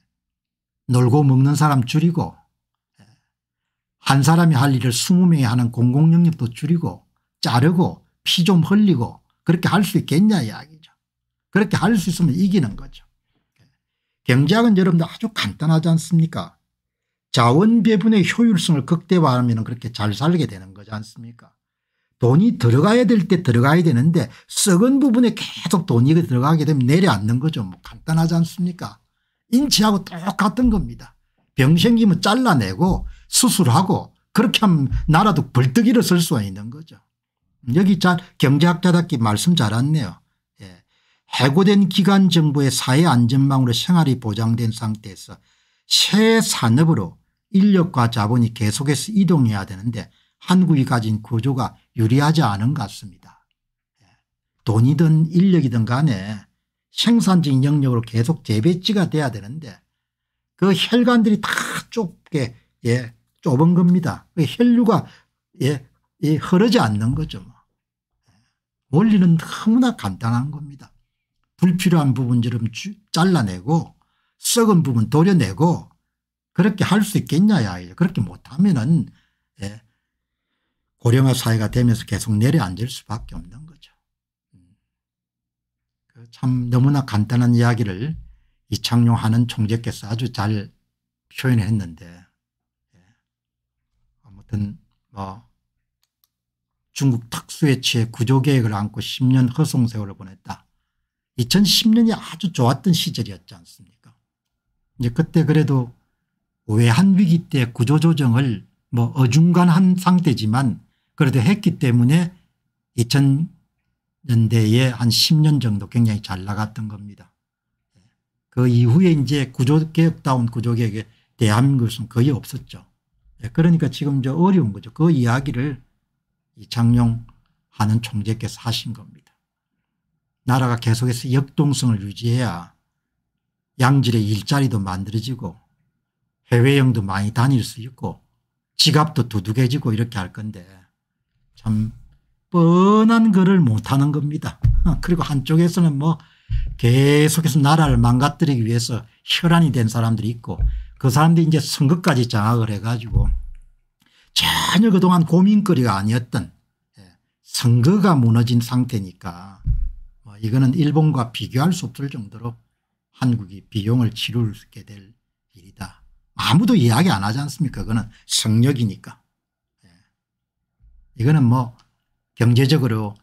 놀고 먹는 사람 줄이고 예. 한 사람이 할 일을 20명이 하는 공공영역도 줄이고 자르고 피 좀 흘리고 그렇게 할 수 있겠냐 이야기죠. 그렇게 할 수 있으면 이기는 거죠. 예. 경제학은 여러분들 아주 간단하지 않습니까 자원 배분의 효율성을 극대화하면 그렇게 잘 살게 되는 거지 않습니까 돈이 들어가야 될 때 들어가야 되는데 썩은 부분에 계속 돈이 들어가게 되면 내려앉는 거죠. 뭐 간단하지 않습니까 인체하고 똑같은 겁니다. 병 생기면 잘라내고 수술하고 그렇게 하면 나라도 벌떡 일어설 수가 있는 거죠. 여기 잘 경제학자답게 말씀 잘했네요. 예. 해고된 기간 정부의 사회 안전망으로 생활이 보장된 상태에서 새 산업으로 인력과 자본이 계속해서 이동해야 되는데 한국이 가진 구조가 유리하지 않은 것 같습니다. 예. 돈이든 인력이든 간에 생산적인 영역으로 계속 재배치가 돼야 되는데 그 혈관들이 다 좁게 예, 좁은 겁니다. 그 혈류가 예, 예, 흐르지 않는 거죠. 뭐. 예. 원리는 너무나 간단한 겁니다. 불필요한 부분 좀 잘라내고 썩은 부분 도려내고 그렇게 할 수 있겠냐야 그렇게 못하면 은 예, 고령화 사회가 되면서 계속 내려앉을 수밖에 없는 거죠. 음. 그참 너무나 간단한 이야기를 이창용 하는 총재께서 아주 잘 표현했는데 예. 아무튼 뭐 중국 특수해치의 구조계획을 안고 10년 허송 세월을 보냈다. 2010년이 아주 좋았던 시절이었지 않습니까 이제 그때 그래도 외환위기 때 구조조정을 뭐 어중간한 상태지만 그래도 했기 때문에 2000년대에 한 10년 정도 굉장히 잘 나갔던 겁니다. 그 이후에 이제 구조개혁다운 구조개혁에 대한민국은 거의 없었죠. 예, 그러니까 지금 저 어려운 거죠. 그 이야기를 장용 하는 총재께서 하신 겁니다. 나라가 계속해서 역동성을 유지해야 양질의 일자리도 만들어지고 해외여행도 많이 다닐 수 있고 지갑도 두둑해지고 이렇게 할 건데 참 뻔한 거를 못하는 겁니다. 그리고 한쪽에서는 뭐 계속해서 나라를 망가뜨리기 위해서 혈안이 된 사람들이 있고 그 사람들이 이제 선거까지 장악을 해가지고 전혀 그동안 고민거리가 아니었던 예, 선거가 무너진 상태니까 뭐 이거는 일본과 비교할 수 없을 정도로 한국이 비용을 치르게 될 일이다. 아무도 이야기 안 하지 않습니까 그거는 성역이니까. 이거는 뭐 경제적으로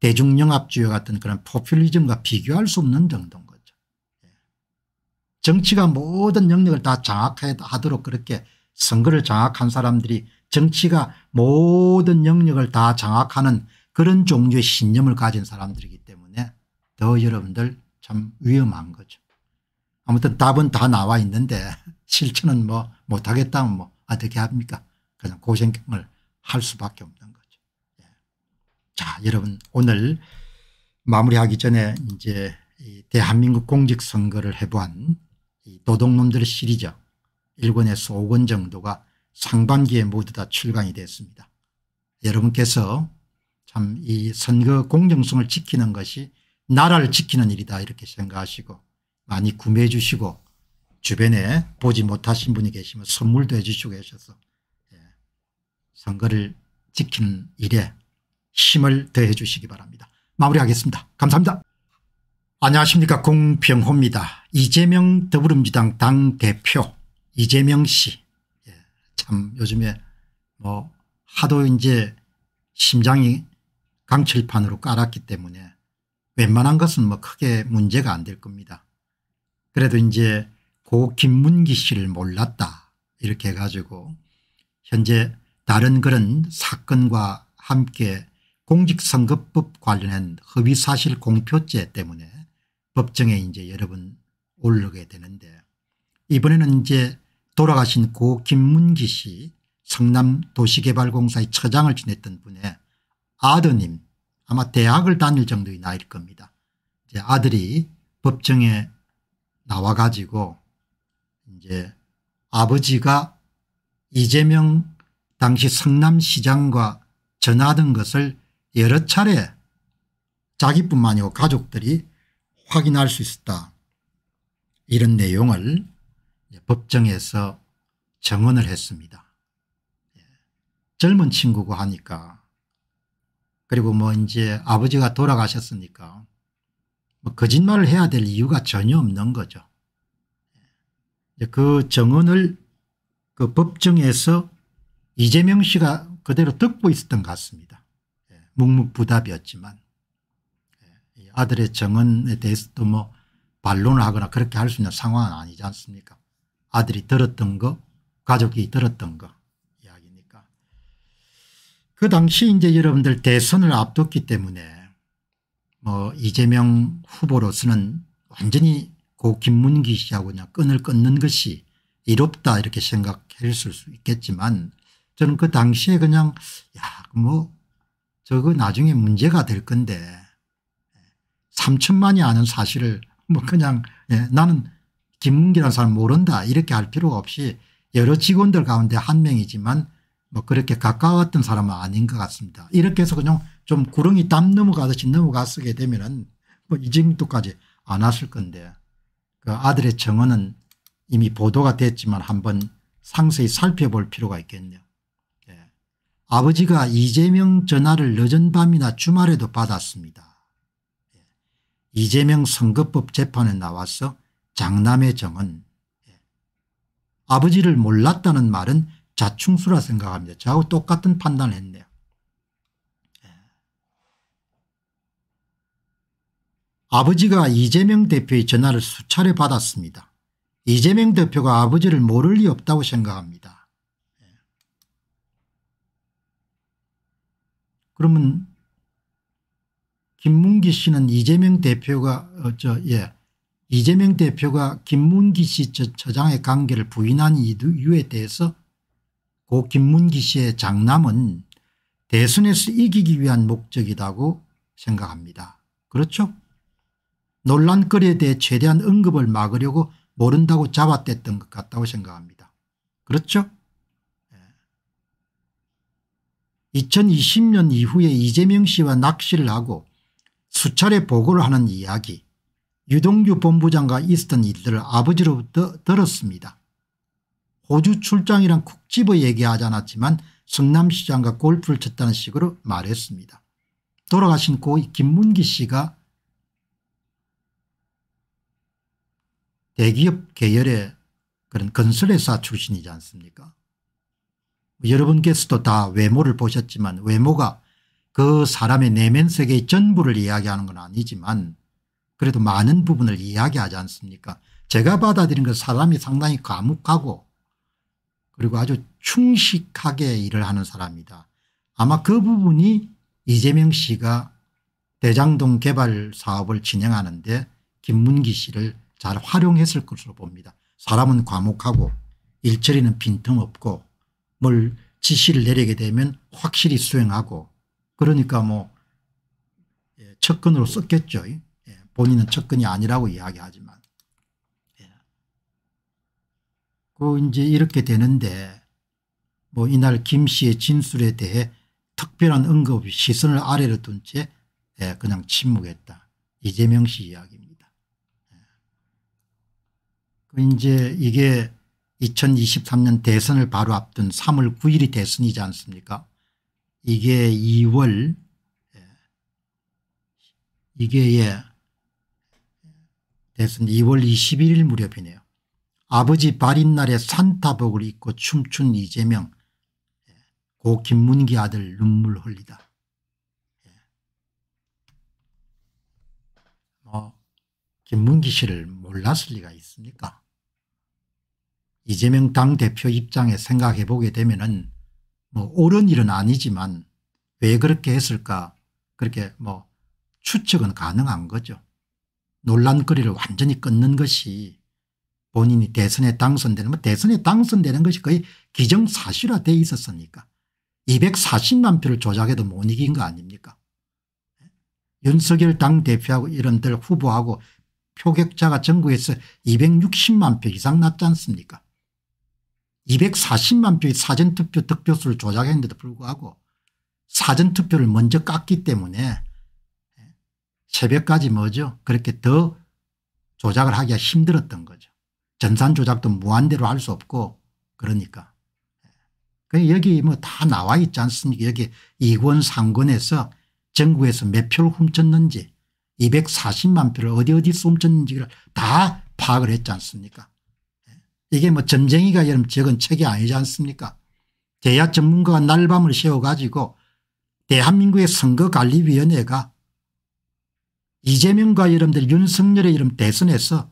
대중영합주의 같은 그런 포퓰리즘과 비교할 수 없는 정도인 거죠. 예. 정치가 모든 영역을 다 장악하도록 그렇게 선거를 장악한 사람들이 정치가 모든 영역을 다 장악하는 그런 종류의 신념을 가진 사람들이기 때문에 더 여러분들 참 위험한 거죠. 아무튼 답은 다 나와 있는데 실천은 뭐 못하겠다면 뭐 어떻게 합니까? 그냥 고생을 할 수밖에 없는 자, 여러분 오늘 마무리하기 전에 이제 대한민국 공직선거를 해보한 도둑놈들 시리즈 1권에서 5권 정도가 상반기에 모두 다 출간이 됐습니다. 여러분께서 참 이 선거 공정성을 지키는 것이 나라를 지키는 일이다 이렇게 생각하시고 많이 구매해 주시고 주변에 보지 못하신 분이 계시면 선물도 해 주시고 계셔서 예, 선거를 지키는 일에 힘을 더해 주시기 바랍니다. 마무리하겠습니다. 감사합니다. 안녕하십니까 공평호입니다. 이재명 더불어민주당 당대표 이재명 씨. 예, 참 요즘에 뭐 하도 이제 심장이 강철판으로 깔았기 때문에 웬만한 것은 뭐 크게 문제가 안 될 겁니다. 그래도 이제 고 김문기 씨를 몰랐다 이렇게 해가지고 현재 다른 그런 사건과 함께 공직선거법 관련한 허위사실 공표죄 때문에 법정에 이제 여러 번 올르게 되는데 이번에는 이제 돌아가신 고 김문기 씨 성남도시개발공사의 처장을 지냈던 분의 아드님 아마 대학을 다닐 정도의 나이일 겁니다. 이제 아들이 법정에 나와 가지고 이제 아버지가 이재명 당시 성남시장과 전화하던 것을 여러 차례 자기뿐만 아니고 가족들이 확인할 수 있었다. 이런 내용을 법정에서 정언을 했습니다. 예. 젊은 친구고 하니까 그리고 뭐 이제 아버지가 돌아가셨으니까 뭐 거짓말을 해야 될 이유가 전혀 없는 거죠. 예. 그 정언을 그 법정에서 이재명 씨가 그대로 듣고 있었던 것 같습니다. 예. 묵묵부답이었지만 아들의 정언에 대해서도 뭐 반론을 하거나 그렇게 할 수 있는 상황은 아니지 않습니까 아들이 들었던 거 가족이 들었던 거 이야기니까 그 당시 이제 여러분들 대선을 앞뒀기 때문에 뭐 이재명 후보로서는 완전히 고 김문기 씨하고 그냥 끈을 끊는 것이 이롭다 이렇게 생각했을 수 있겠지만 저는 그 당시에 그냥 야 뭐 저거 나중에 문제가 될 건데 3천만이 아는 사실을 뭐 그냥 예, 나는 김문기라는 사람 모른다 이렇게 할 필요가 없이 여러 직원들 가운데 한 명이지만 뭐 그렇게 가까웠던 사람은 아닌 것 같습니다. 이렇게 해서 그냥 좀 구렁이 땀 넘어가듯이 넘어갔게 되면은 뭐 이 정도까지 안 왔을 건데 그 아들의 정언은 이미 보도가 됐지만 한번 상세히 살펴볼 필요가 있겠네요. 예. 아버지가 이재명 전화를 늦은 밤이나 주말에도 받았습니다. 이재명 선거법 재판에 나와서 장남의 정은 예. 아버지를 몰랐다는 말은 자충수라 생각합니다. 저하고 똑같은 판단을 했네요. 예. 아버지가 이재명 대표의 전화를 수차례 받았습니다. 이재명 대표가 아버지를 모를 리 없다고 생각합니다. 예. 그러면 김문기 씨는 이재명 대표가 어, 저, 예. 이재명 대표가 김문기 씨 저, 처장의 관계를 부인한 이유에 대해서 고 김문기 씨의 장남은 대선에서 이기기 위한 목적이라고 생각합니다. 그렇죠? 논란거리에 대해 최대한 언급을 막으려고 모른다고 잡아댔던 것 같다고 생각합니다. 그렇죠? 2020년 예. 이후에 이재명 씨와 낚시를 하고 수차례 보고를 하는 이야기 유동규 본부장과 있었던 일들을 아버지로부터 들었습니다. 호주 출장이란 쿡 집어 얘기하지 않았지만 성남시장과 골프를 쳤다는 식으로 말했습니다. 돌아가신 고 김문기 씨가 대기업 계열의 그런 건설회사 출신이지 않습니까 여러분께서도 다 외모를 보셨지만 외모가 그 사람의 내면 세계의 전부를 이야기하는 건 아니지만 그래도 많은 부분을 이야기하지 않습니까 제가 받아들인 그 사람이 상당히 과묵하고 그리고 아주 충식하게 일을 하는 사람이다. 아마 그 부분이 이재명 씨가 대장동 개발 사업을 진행하는데 김문기 씨를 잘 활용했을 것으로 봅니다. 사람은 과묵하고 일처리는 빈틈없고 뭘 지시를 내리게 되면 확실히 수행하고 그러니까 뭐 예, 척근으로 썼겠죠. 예, 본인은 척근이 아니라고 이야기하지만. 예. 그 이제 이렇게 되는데 뭐 이날 김 씨의 진술에 대해 특별한 언급 시선을 아래로 둔채 예, 그냥 침묵했다. 이재명 씨 이야기입니다. 예. 그 이제 이게 2023년 대선을 바로 앞둔 3월 9일이 대선이지 않습니까 이게 2월 예. 이게 예 대선 2월 21일 무렵이네요. 아버지 발인날에 산타복을 입고 춤춘 이재명 예. 고 김문기 아들 눈물 흘리다. 예. 뭐 김문기 씨를 몰랐을 리가 있습니까 이재명 당대표 입장에 생각해 보게 되면 은뭐 옳은 일은 아니지만 왜 그렇게 했을까? 그렇게 뭐 추측은 가능한 거죠. 논란거리를 완전히 끊는 것이 본인이 대선에 당선되는 뭐 대선에 당선되는 것이 거의 기정사실화돼 있었으니까 240만 표를 조작해도 못 이긴 거 아닙니까? 윤석열 당대표하고 이런들 후보하고 표격자가 전국에서 260만 표 이상 났지 않습니까 240만 표의 사전투표 득표수를 조작했는데도 불구하고 사전투표를 먼저 깠기 때문에 새벽까지 뭐죠 그렇게 더 조작을 하기가 힘들었던 거죠. 전산 조작도 무한대로 할 수 없고 그러니까. 여기 뭐 다 나와 있지 않습니까 여기 2권 3권에서 전국에서 몇 표를 훔쳤는지 240만 표를 어디 어디서 훔쳤는지를 다 파악을 했지 않습니까 이게 뭐 점쟁이가 이런 적은 책이 아니지 않습니까? 대야 전문가가 날밤을 세워가지고 대한민국의 선거관리위원회가 이재명과 여러분들 윤석열의 이름 대선에서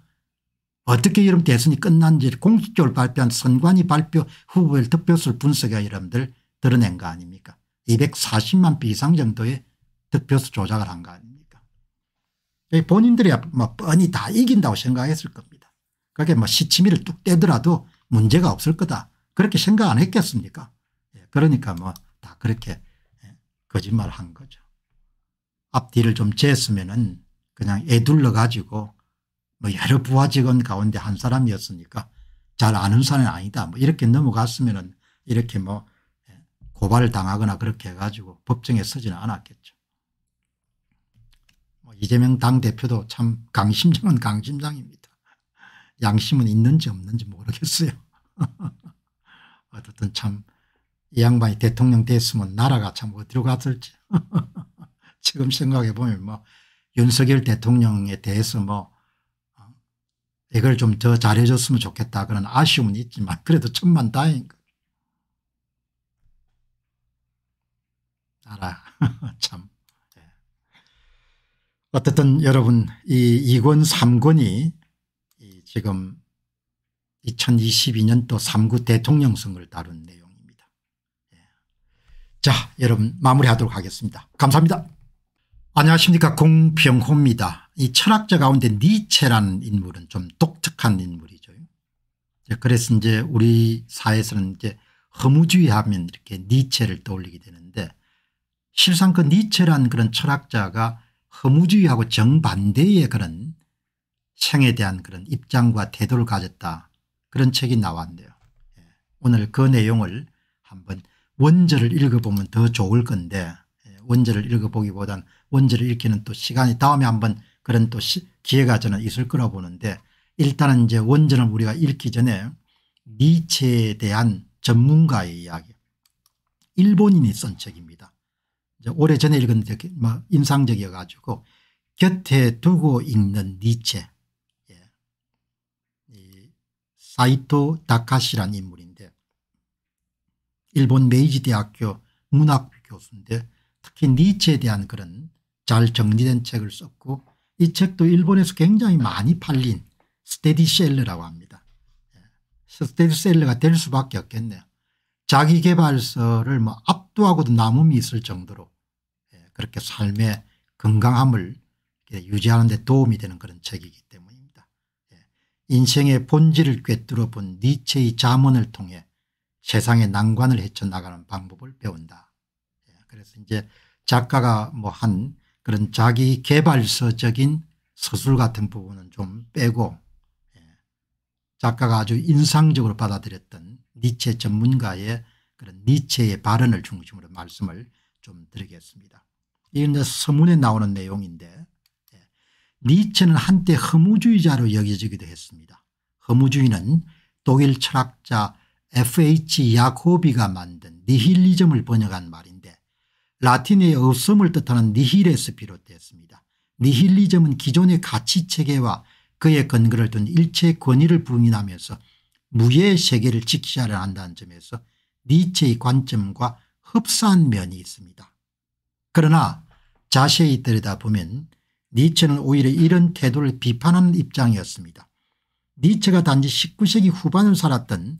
어떻게 이름 대선이 끝난지 공식적으로 발표한 선관위 발표 후보별 득표수를 분석해 여러분들 드러낸 거 아닙니까? 240만 표 이상 정도의 득표수 조작을 한 거 아닙니까? 본인들이 뭐 뻔히 다 이긴다고 생각했을 겁니다. 그게 뭐 시치미를 뚝 떼더라도 문제가 없을 거다 그렇게 생각 안 했겠습니까 예, 그러니까 뭐 다 그렇게 예, 거짓말을 한 거죠. 앞뒤를 좀 쟀으면은 그냥 애둘러 가지고 뭐 여러 부하 직원 가운데 한 사람이었으니까 잘 아는 사람이 아니다 뭐 이렇게 넘어갔으면은 이렇게 뭐 예, 고발을 당하거나 그렇게 해가지고 법정에 서지는 않았겠죠. 뭐 이재명 당대표도 참 강심장은 강심장입니다. 양심은 있는지 없는지 모르겠어요. 어쨌든 참 이 양반이 대통령 됐으면 나라가 참 어디로 갔을지. 지금 생각해 보면 뭐 윤석열 대통령에 대해서 뭐 어, 이걸 좀 더 잘해줬으면 좋겠다 그런 아쉬움은 있지만 그래도 천만 다행인 거 나라 참. 어쨌든 여러분 이 2권 3권이 지금 2022년 또 3구 대통령 선거를 다룬 내용입니다. 예. 자 여러분 마무리하도록 하겠습니다. 감사합니다. 안녕하십니까 공평호입니다. 이 철학자 가운데 니체라는 인물은 좀 독특한 인물이죠. 그래서 이제 우리 사회에서는 이제 허무주의 하면 이렇게 니체를 떠올리게 되는데 실상 그 니체라는 그런 철학자가 허무주의하고 정반대의 그런 생에 대한 그런 입장과 태도를 가졌다 그런 책이 나왔는데요. 예. 오늘 그 내용을 한번 원절을 읽어보면 더 좋을 건데 예, 원절을 읽어보기보단 원절을 읽기는 또 시간이 다음에 한번 그런 또 기회가 저는 있을 거라고 보는데 일단은 이제 원전을 우리가 읽기 전에 니체에 대한 전문가의 이야기 일본인이 쓴 책입니다. 오래전에 읽었는데 뭐 인상적이어 가지고 곁에 두고 읽는 니체 예. 사이토 다카시라는 인물인데 일본 메이지 대학교 문학 교수인데 특히 니체에 대한 그런 잘 정리된 책을 썼고 이 책도 일본에서 굉장히 많이 팔린 스테디셀러라고 합니다. 예. 스테디셀러가 될 수밖에 없겠네요. 자기개발서를 뭐 압도하고도 남음이 있을 정도로 그렇게 삶의 건강함을 유지하는 데 도움이 되는 그런 책이기. 예. 인생의 본질을 꿰뚫어 본 니체의 자문을 통해 세상의 난관을 헤쳐나가는 방법을 배운다. 예. 그래서 이제 작가가 뭐 한 그런 자기 개발서적인 서술 같은 부분은 좀 빼고 예. 작가가 아주 인상적으로 받아들였던 니체 전문가의 그런 니체의 발언을 중심으로 말씀을 좀 드리겠습니다. 이건 서문에 나오는 내용인데 예. 니체는 한때 허무주의자로 여겨지기도 했습니다. 허무주의는 독일 철학자 F.H. 야코비가 만든 니힐리즘을 번역한 말인데 라틴의 없음을 뜻하는 니힐에서 비롯됐습니다. 니힐리즘은 기존의 가치체계와 그의 근거를 둔 일체의 권위를 부인하면서 무예의 세계를 지키려 한다는 점에서 니체의 관점과 흡사한 면이 있습니다. 그러나 자세히 들여다보면 니체는 오히려 이런 태도를 비판하는 입장이었습니다. 니체가 단지 19세기 후반을 살았던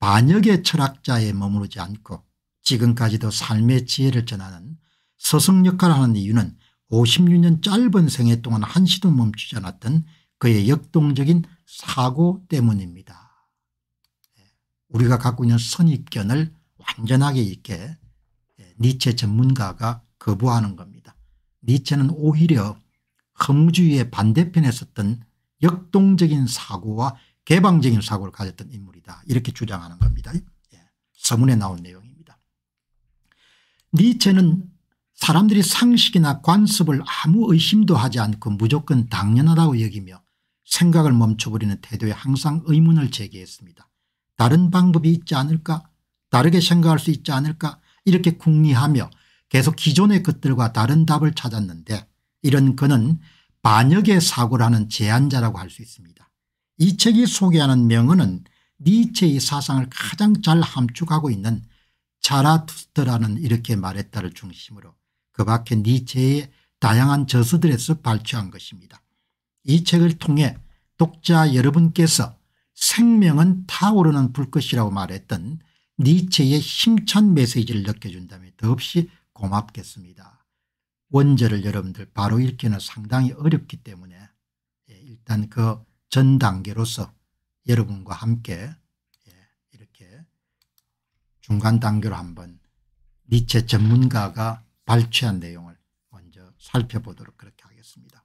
반역의 철학자에 머무르지 않고 지금까지도 삶의 지혜를 전하는 서성 역할을 하는 이유는 56년 짧은 생애 동안 한시도 멈추지 않았던 그의 역동적인 사고 때문입니다. 우리가 갖고 있는 선입견을 완전하게 이렇게 니체 전문가가 거부하는 겁니다. 니체는 오히려 허무주의의 반대편에 섰던 역동적인 사고와 개방적인 사고를 가졌던 인물이다 이렇게 주장하는 겁니다. 예. 서문에 나온 내용입니다. 니체는 사람들이 상식이나 관습을 아무 의심도 하지 않고 무조건 당연하다고 여기며 생각을 멈춰버리는 태도에 항상 의문을 제기했습니다. 다른 방법이 있지 않을까 다르게 생각할 수 있지 않을까 이렇게 궁리하며 계속 기존의 것들과 다른 답을 찾았는데 이런 그는 반역의 사고를 하는 제안자라고 할 수 있습니다. 이 책이 소개하는 명언은 니체의 사상을 가장 잘 함축하고 있는 자라투스트라는 이렇게 말했다를 중심으로 그 밖에 니체의 다양한 저서들에서 발췌한 것입니다. 이 책을 통해 독자 여러분께서 생명은 타오르는 불꽃이라고 말했던 니체의 힘찬 메시지를 느껴준다면 더없이 고맙겠습니다. 원제를 여러분들 바로 읽기는 상당히 어렵기 때문에 예, 일단 그 전 단계로서 여러분과 함께 예, 이렇게 중간 단계로 한번 니체 전문가가 발췌한 내용을 먼저 살펴보도록 그렇게 하겠습니다.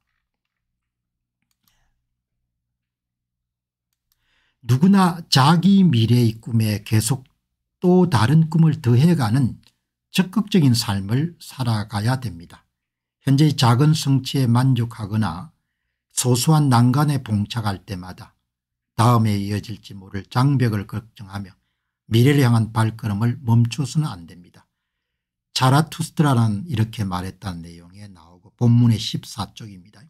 누구나 자기 미래의 꿈에 계속 또 다른 꿈을 더해가는 적극적인 삶을 살아가야 됩니다. 현재의 작은 성취에 만족하거나 소소한 난간에 봉착할 때마다 다음에 이어질지 모를 장벽을 걱정하며 미래를 향한 발걸음을 멈춰서는 안 됩니다. 자라투스트라는 이렇게 말했다는 내용에 나오고 본문의 14쪽입니다.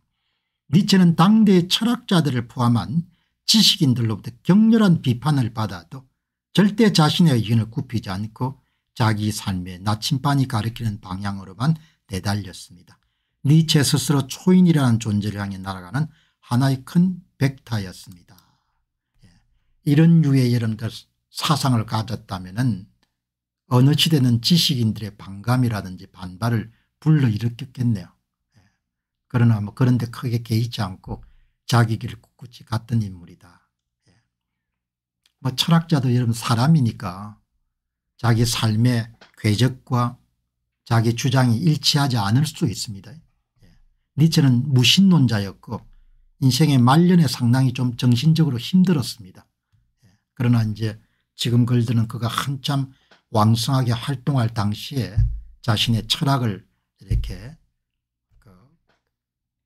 니체는 당대의 철학자들을 포함한 지식인들로부터 격렬한 비판을 받아도 절대 자신의 의견을 굽히지 않고 자기 삶의 나침반이 가리키는 방향으로만 내달렸습니다. 니체 스스로 초인이라는 존재를 향해 날아가는 하나의 큰 벡터였습니다. 예. 이런 유의 여러분들 사상을 가졌다면 어느 시대는 지식인들의 반감이라든지 반발을 불러일으켰겠네요. 예. 그러나 뭐 그런데 크게 개의치 않고 자기 길을 꿋꿋이 갔던 인물이다. 예. 뭐 철학자도 여러분 사람이니까 자기 삶의 궤적과 자기 주장이 일치하지 않을 수 있습니다. 예. 니체는 무신론자였고 인생의 말년에 상당히 좀 정신적으로 힘들었습니다. 예. 그러나 이제 지금 글들은 그가 한참 왕성하게 활동할 당시에 자신의 철학을 이렇게 그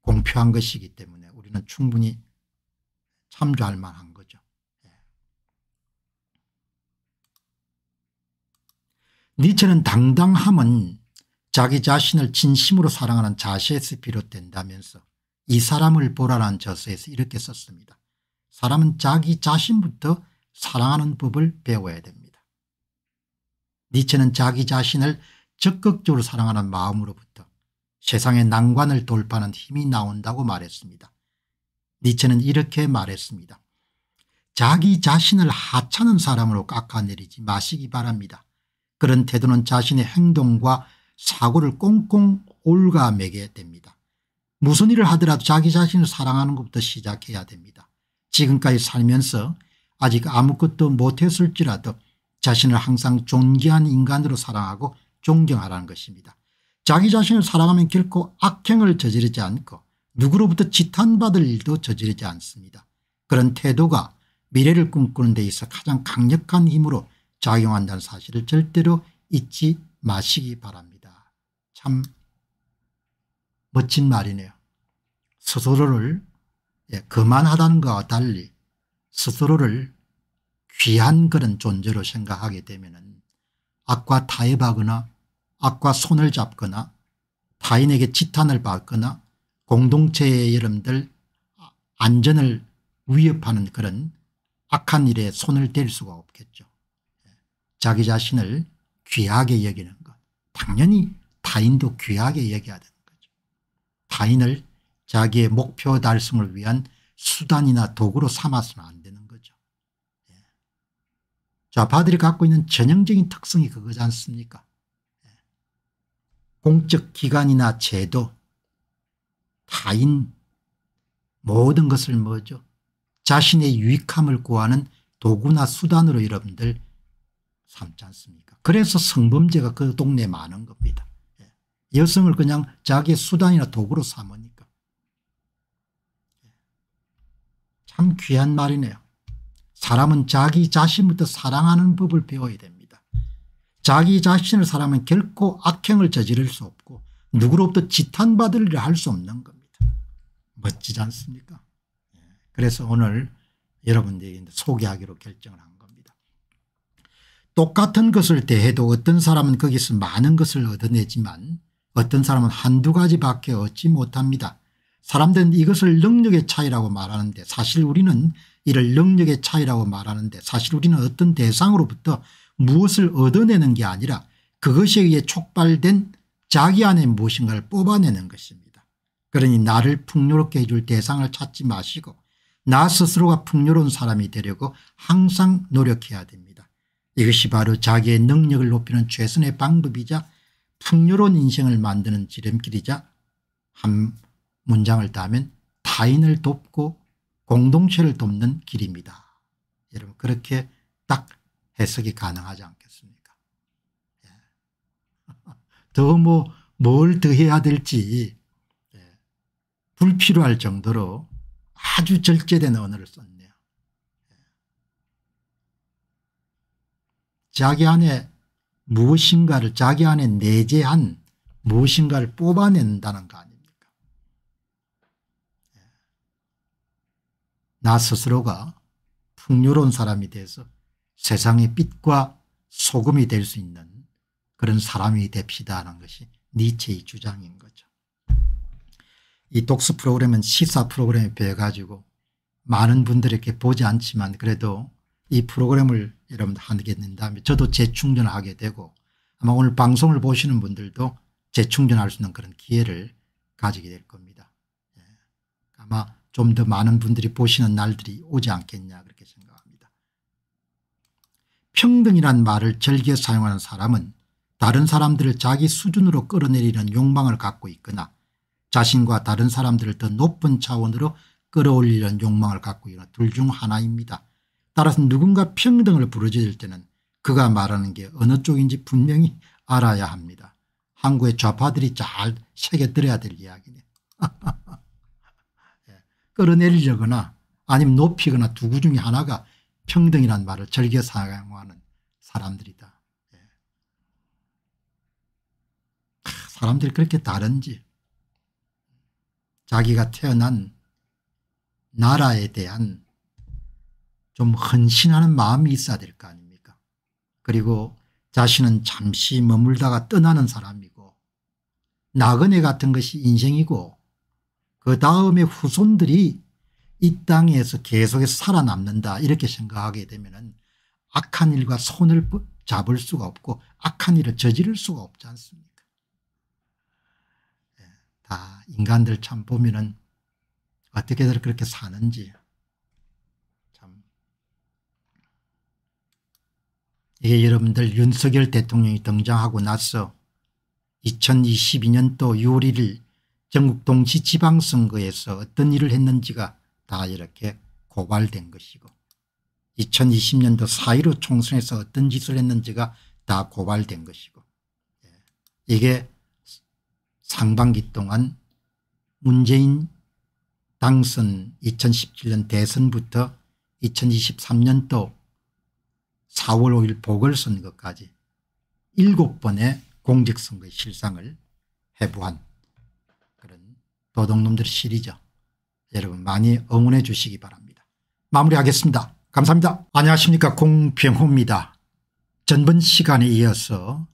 공표한 것이기 때문에 우리는 충분히 참조할 만한 거죠. 예. 니체는 당당함은 자기 자신을 진심으로 사랑하는 자세에서 비롯된다면서 이 사람을 보라는 저서에서 이렇게 썼습니다. 사람은 자기 자신부터 사랑하는 법을 배워야 됩니다. 니체는 자기 자신을 적극적으로 사랑하는 마음으로부터 세상의 난관을 돌파하는 힘이 나온다고 말했습니다. 니체는 이렇게 말했습니다. 자기 자신을 하찮은 사람으로 깎아내리지 마시기 바랍니다. 그런 태도는 자신의 행동과 사고를 꽁꽁 올가매게 됩니다. 무슨 일을 하더라도 자기 자신을 사랑하는 것부터 시작해야 됩니다. 지금까지 살면서 아직 아무것도 못했을지라도 자신을 항상 존귀한 인간으로 사랑하고 존경하라는 것입니다. 자기 자신을 사랑하면 결코 악행을 저지르지 않고 누구로부터 지탄받을 일도 저지르지 않습니다. 그런 태도가 미래를 꿈꾸는 데 있어 가장 강력한 힘으로 작용한다는 사실을 절대로 잊지 마시기 바랍니다. 참 멋진 말이네요. 스스로를 예, 그만하다는 것과 달리 스스로를 귀한 그런 존재로 생각하게 되면 악과 타협하거나 악과 손을 잡거나 타인에게 지탄을 받거나 공동체의 여러분들 안전을 위협하는 그런 악한 일에 손을 댈 수가 없겠죠. 자기 자신을 귀하게 여기는 것 당연히 타인도 귀하게 여겨야 되는 거죠. 타인을 자기의 목표 달성을 위한 수단이나 도구로 삼아서는 안 되는 거죠. 좌파들이 갖고 있는 전형적인 특성이 그거지 않습니까 공적 기관이나 제도 타인 모든 것을 뭐죠 자신의 유익함을 구하는 도구나 수단으로 여러분들 삼지 않습니까 그래서 성범죄가 그 동네에 많은 겁니다. 예. 여성을 그냥 자기의 수단이나 도구로 삼으니까. 예. 참 귀한 말이네요. 사람은 자기 자신부터 사랑하는 법을 배워야 됩니다. 자기 자신을 사랑하면 결코 악행을 저지를 수 없고 누구로부터 지탄받을 일을 할 수 없는 겁니다. 멋지지 않습니까 예. 그래서 오늘 여러분들에게 소개하기로 결정을 한 겁니다. 똑같은 것을 대해도 어떤 사람은 거기서 많은 것을 얻어내지만 어떤 사람은 한두 가지밖에 얻지 못합니다. 사람들은 이것을 능력의 차이라고 말하는데 사실 우리는 이를 능력의 차이라고 말하는데 사실 우리는 어떤 대상으로부터 무엇을 얻어내는 게 아니라 그것에 의해 촉발된 자기 안에 무엇인가를 뽑아내는 것입니다. 그러니 나를 풍요롭게 해줄 대상을 찾지 마시고 나 스스로가 풍요로운 사람이 되려고 항상 노력해야 됩니다. 이것이 바로 자기의 능력을 높이는 최선의 방법이자 풍요로운 인생을 만드는 지름길이자 한 문장을 따면 타인을 돕고 공동체를 돕는 길입니다. 여러분 그렇게 딱 해석이 가능하지 않겠습니까 예. 더뭐 뭘 더해야 될지 예. 불필요할 정도로 아주 절제된 언어를 썼네요. 예. 자기 안에 무엇인가를 자기 안에 내재한 무엇인가를 뽑아낸다는 거 아닙니까 예. 나 스스로가 풍요로운 사람이 돼서 세상의 빛과 소금이 될 수 있는 그런 사람이 됩시다 하는 것이 니체의 주장인 거죠. 이 독서 프로그램은 시사 프로그램에 배워 가지고 많은 분들에게 보지 않지만 그래도 이 프로그램을 여러분 하게 된다면 저도 재충전을 하게 되고 아마 오늘 방송을 보시는 분들도 재충전할 수 있는 그런 기회를 가지게 될 겁니다. 예. 아마 좀 더 많은 분들이 보시는 날들이 오지 않겠냐 그렇게 생각합니다. 평등이란 말을 즐겨 사용하는 사람은 다른 사람들을 자기 수준으로 끌어내리는 욕망을 갖고 있거나 자신과 다른 사람들을 더 높은 차원으로 끌어올리는 욕망을 갖고 있는 둘 중 하나입니다. 따라서 누군가 평등을 부르짖을 때는 그가 말하는 게 어느 쪽인지 분명히 알아야 합니다. 한국의 좌파들이 잘 새겨들어야 될 이야기네. 예, 끌어내리려거나 아니면 높이거나 두 구 중에 하나가 평등이란 말을 즐겨 사용하는 사람들이다. 사람들이 그렇게 다른지 자기가 태어난 나라에 대한 좀 헌신하는 마음이 있어야 될 거 아닙니까? 그리고 자신은 잠시 머물다가 떠나는 사람이고 나그네 같은 것이 인생이고 그 다음에 후손들이 이 땅에서 계속해서 살아남는다 이렇게 생각하게 되면 악한 일과 손을 잡을 수가 없고 악한 일을 저지를 수가 없지 않습니까? 다 인간들 참 보면 은 어떻게들 그렇게 사는지 참 이게 여러분들 윤석열 대통령이 등장하고 나서 2022년도 6월 1일 전국 동시 지방선거에서 어떤 일을 했는지가 다 이렇게 고발된 것이고 2020년도 4.15 총선에서 어떤 짓을 했는지가 다 고발된 것이고 예. 이게 상반기 동안 문재인 당선 2017년 대선부터 2023년도 4월 5일 보궐선거까지 7번의 공직선거의 실상을 해부한 그런 도둑놈들 시리죠. 여러분 많이 응원해 주시기 바랍니다. 마무리하겠습니다. 감사합니다. 안녕하십니까 공병호입니다. 전번 시간에 이어서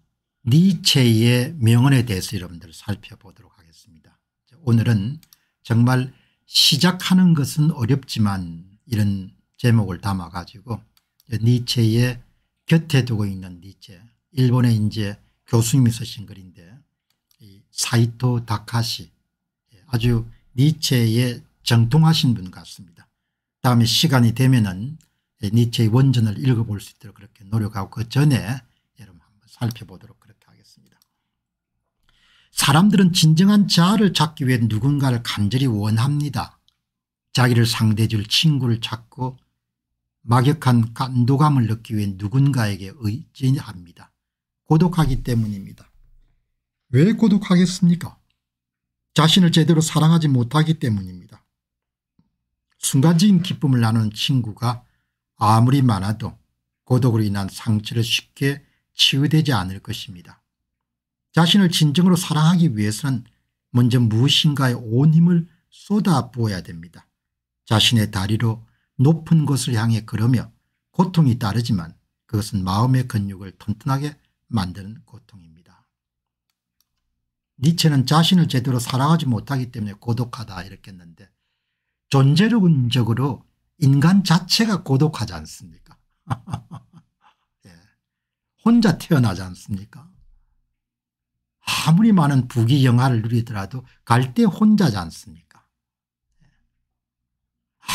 니체의 명언에 대해서 여러분들 살펴보도록 하겠습니다. 오늘은 정말 시작하는 것은 어렵지만 이런 제목을 담아 가지고 니체의 곁에 두고 있는 니체 일본의 이제 교수님이 쓰신 글인데 사이토 다카시 아주 니체에 정통하신 분 같습니다. 다음에 시간이 되면은 니체의 원전을 읽어볼 수 있도록 그렇게 노력하고 그 전에 여러분 한번 살펴보도록 사람들은 진정한 자아를 찾기 위해 누군가를 간절히 원합니다. 자기를 상대해 줄 친구를 찾고 막역한 간도감을 넣기 위해 누군가에게 의지합니다. 고독하기 때문입니다. 왜 고독하겠습니까 자신을 제대로 사랑하지 못하기 때문입니다. 순간적인 기쁨을 나누는 친구가 아무리 많아도 고독으로 인한 상처를 쉽게 치유되지 않을 것입니다. 자신을 진정으로 사랑하기 위해서는 먼저 무엇인가에 온 힘을 쏟아 부어야 됩니다. 자신의 다리로 높은 곳을 향해 걸으며 고통이 따르지만 그것은 마음의 근육을 튼튼하게 만드는 고통입니다. 니체는 자신을 제대로 사랑하지 못하기 때문에 고독하다 이렇게 했는데 존재론적으로 인간 자체가 고독하지 않습니까 예. 혼자 태어나지 않습니까 아무리 많은 부귀영화를 누리더라도 갈 때 혼자지 않습니까 예.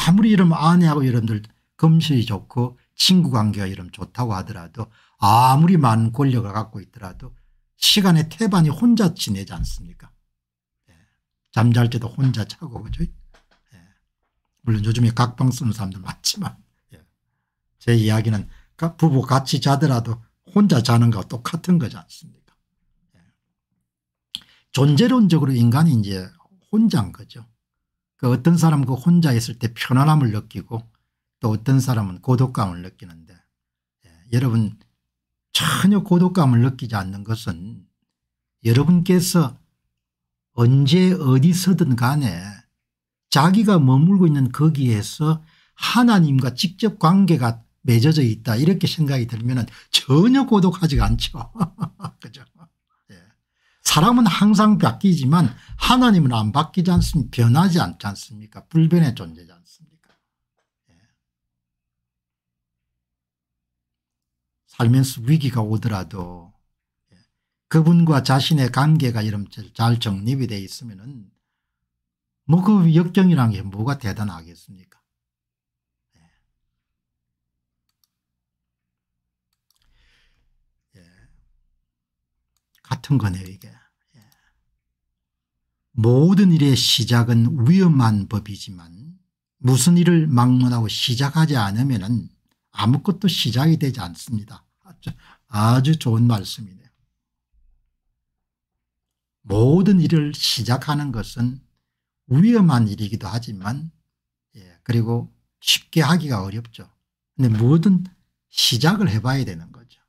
아무리 이러면 아내하고 여러분들 금실이 좋고 친구 관계가 이러면 좋다고 하더라도 아무리 많은 권력을 갖고 있더라도 시간의 태반이 혼자 지내지 않습니까 예. 잠잘 때도 혼자 자고 그죠 물론 요즘에 각방 쓰는 사람들 많지만 예. 제 이야기는 부부 같이 자더라도 혼자 자는 거와 똑같은 거지 않습니까 예. 존재론적으로 인간이 이제 혼자인 거죠. 그 어떤 사람은 그 혼자 있을 때 편안함을 느끼고 또 어떤 사람은 고독감을 느끼는데 예. 여러분 전혀 고독감을 느끼지 않는 것은 여러분께서 언제 어디서든 간에 자기가 머물고 있는 거기에서 하나님과 직접 관계가 맺어져 있다 이렇게 생각이 들면 전혀 고독하지가 않죠. 그죠? 예. 사람은 항상 바뀌지만 하나님은 안 바뀌지 않습니까? 변하지 않지 않습니까? 불변의 존재지 않습니까? 예. 살면서 위기가 오더라도 예. 그분과 자신의 관계가 이런 잘 정립이 되어 있으면 뭐그 역경이라는 게 뭐가 대단하겠습니까 예. 예. 같은 거네요 이게 예. 모든 일의 시작은 위험한 법이지만 무슨 일을 막론하고 시작하지 않으면 아무것도 시작이 되지 않습니다. 아주, 좋은 말씀이네요. 모든 일을 시작하는 것은 위험한 일이기도 하지만 예, 그리고 쉽게 하기가 어렵죠. 근데 뭐든 시작을 해봐야 되는 거죠.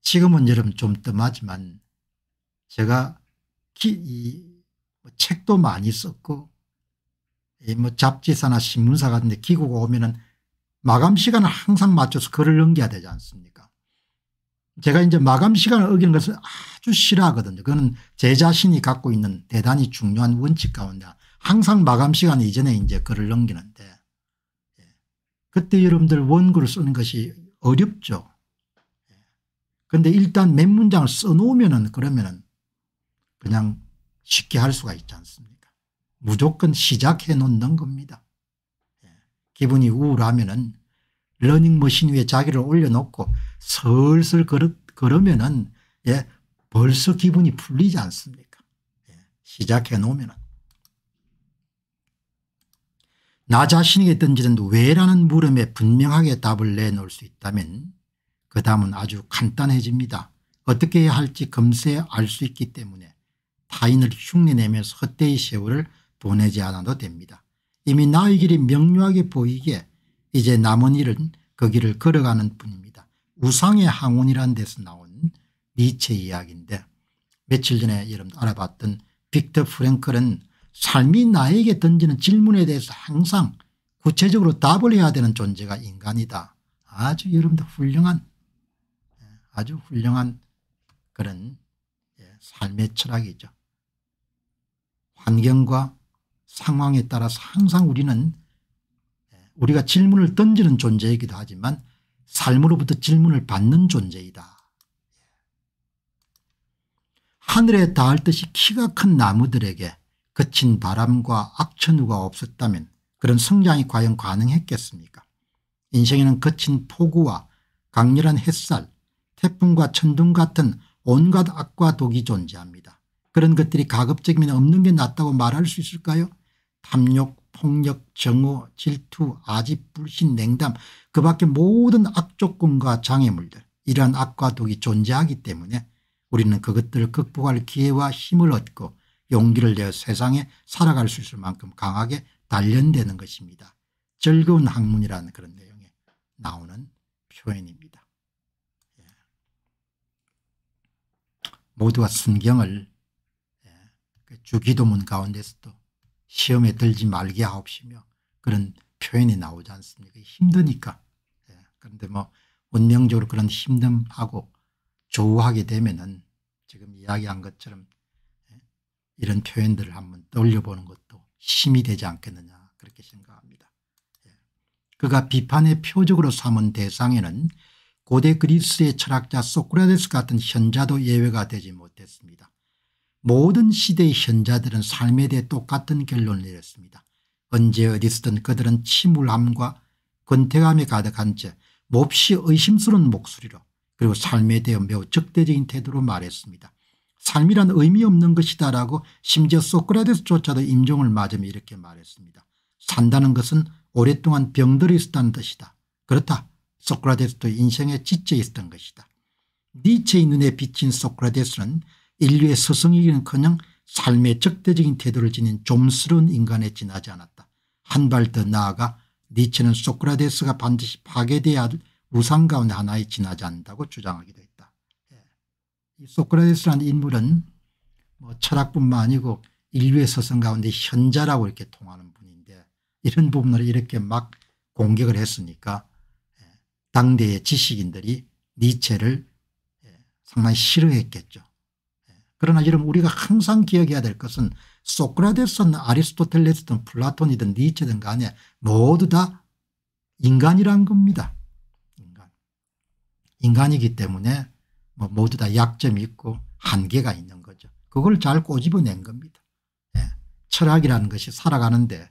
지금은 여러분 좀 뜸하지만 제가 기, 이, 뭐 책도 많이 썼고 뭐 잡지사나 신문사 같은 데 기구가 오면은 마감 시간을 항상 맞춰서 글을 넘겨야 되지 않습니까 제가 이제 마감 시간을 어기는 것을 아주 싫어하거든요. 그거는 제 자신이 갖고 있는 대단히 중요한 원칙 가운데 항상 마감 시간 이전에 이제 글을 넘기는데 예. 그때 여러분들 원고를 쓰는 것이 어렵죠. 그런데 예. 일단 몇 문장을 써놓으면은 그러면은 그냥 쉽게 할 수가 있지 않습니까 무조건 시작해 놓는 겁니다. 예. 기분이 우울하면 은 러닝머신 위에 자기를 올려놓고 슬슬 걸어, 걸으면은 예, 벌써 기분이 풀리지 않습니까? 예, 시작해 놓으면은. 나 자신에게 던지는 왜라는 물음에 분명하게 답을 내놓을 수 있다면 그 다음은 아주 간단해집니다. 어떻게 해야 할지 금세 알 수 있기 때문에 타인을 흉내내면서 헛되이 세월을 보내지 않아도 됩니다. 이미 나의 길이 명료하게 보이기에 이제 남은 일은 그 길을 걸어가는 뿐입니다. 우상의 항원이라는 데서 나온 니체 이야기인데 며칠 전에 여러분 알아봤던 빅터 프랭클은 삶이 나에게 던지는 질문에 대해서 항상 구체적으로 답을 해야 되는 존재가 인간이다. 아주 여러분들 훌륭한 예, 아주 훌륭한 그런 예, 삶의 철학이죠. 환경과 상황에 따라서 항상 우리는 우리가 질문을 던지는 존재이기도 하지만 삶으로부터 질문을 받는 존재이다. 하늘에 닿을 듯이 키가 큰 나무들에게 거친 바람과 악천후가 없었다면 그런 성장이 과연 가능했겠습니까 인생에는 거친 폭우와 강렬한 햇살 태풍과 천둥 같은 온갖 악과 독이 존재합니다. 그런 것들이 가급적이면 없는 게 낫다고 말할 수 있을까요 탐욕 폭력, 정오, 질투, 아집, 불신, 냉담 그 밖에 모든 악조건과 장애물들 이러한 악과 독이 존재하기 때문에 우리는 그것들을 극복할 기회와 힘을 얻고 용기를 내어 세상에 살아갈 수 있을 만큼 강하게 단련되는 것입니다. 즐거운 학문이라는 그런 내용에 나오는 표현입니다. 예. 모두가 순경을 주기도문 가운데서도 시험에 들지 말게 하옵시며 그런 표현이 나오지 않습니까 힘드니까 예, 그런데 뭐 운명적으로 그런 힘듦하고 조우하게 되면은 지금 이야기한 것처럼 예, 이런 표현들을 한번 떠올려보는 것도 힘이 되지 않겠느냐 그렇게 생각합니다. 예. 그가 비판의 표적으로 삼은 대상에는 고대 그리스의 철학자 소크라테스 같은 현자도 예외가 되지 못했습니다. 모든 시대의 현자들은 삶에 대해 똑같은 결론을 내렸습니다. 언제 어디서든 그들은 침울함과 권태감에 가득한 채 몹시 의심스러운 목소리로 그리고 삶에 대해 매우 적대적인 태도로 말했습니다. 삶이란 의미 없는 것이다 라고 심지어 소크라테스조차도 임종을 맞으며 이렇게 말했습니다. 산다는 것은 오랫동안 병들어 있었다는 뜻이다. 그렇다. 소크라테스도 인생에 지쳐 있었던 것이다. 니체의 눈에 비친 소크라테스는 인류의 스승이기는커녕 삶의 적대적인 태도를 지닌 좀스러운 인간에 지나지 않았다. 한 발 더 나아가 니체는 소크라테스가 반드시 파괴돼야 할 우상 가운데 하나에 지나지 않는다고 주장하기도 했다. 예. 이 소크라테스라는 인물은 뭐 철학뿐만 아니고 인류의 스승 가운데 현자라고 이렇게 통하는 분인데 이런 부분을 이렇게 막 공격을 했으니까 예. 당대의 지식인들이 니체를 예. 상당히 싫어했겠죠. 그러나 여러분 우리가 항상 기억해야 될 것은 소크라테스든 아리스토텔레스든 플라톤이든 니체든 간에 모두 다 인간이란 겁니다. 인간. 인간이기 때문에 뭐 모두 다 약점이 있고 한계가 있는 거죠. 그걸 잘 꼬집어낸 겁니다. 예. 철학이라는 것이 살아가는데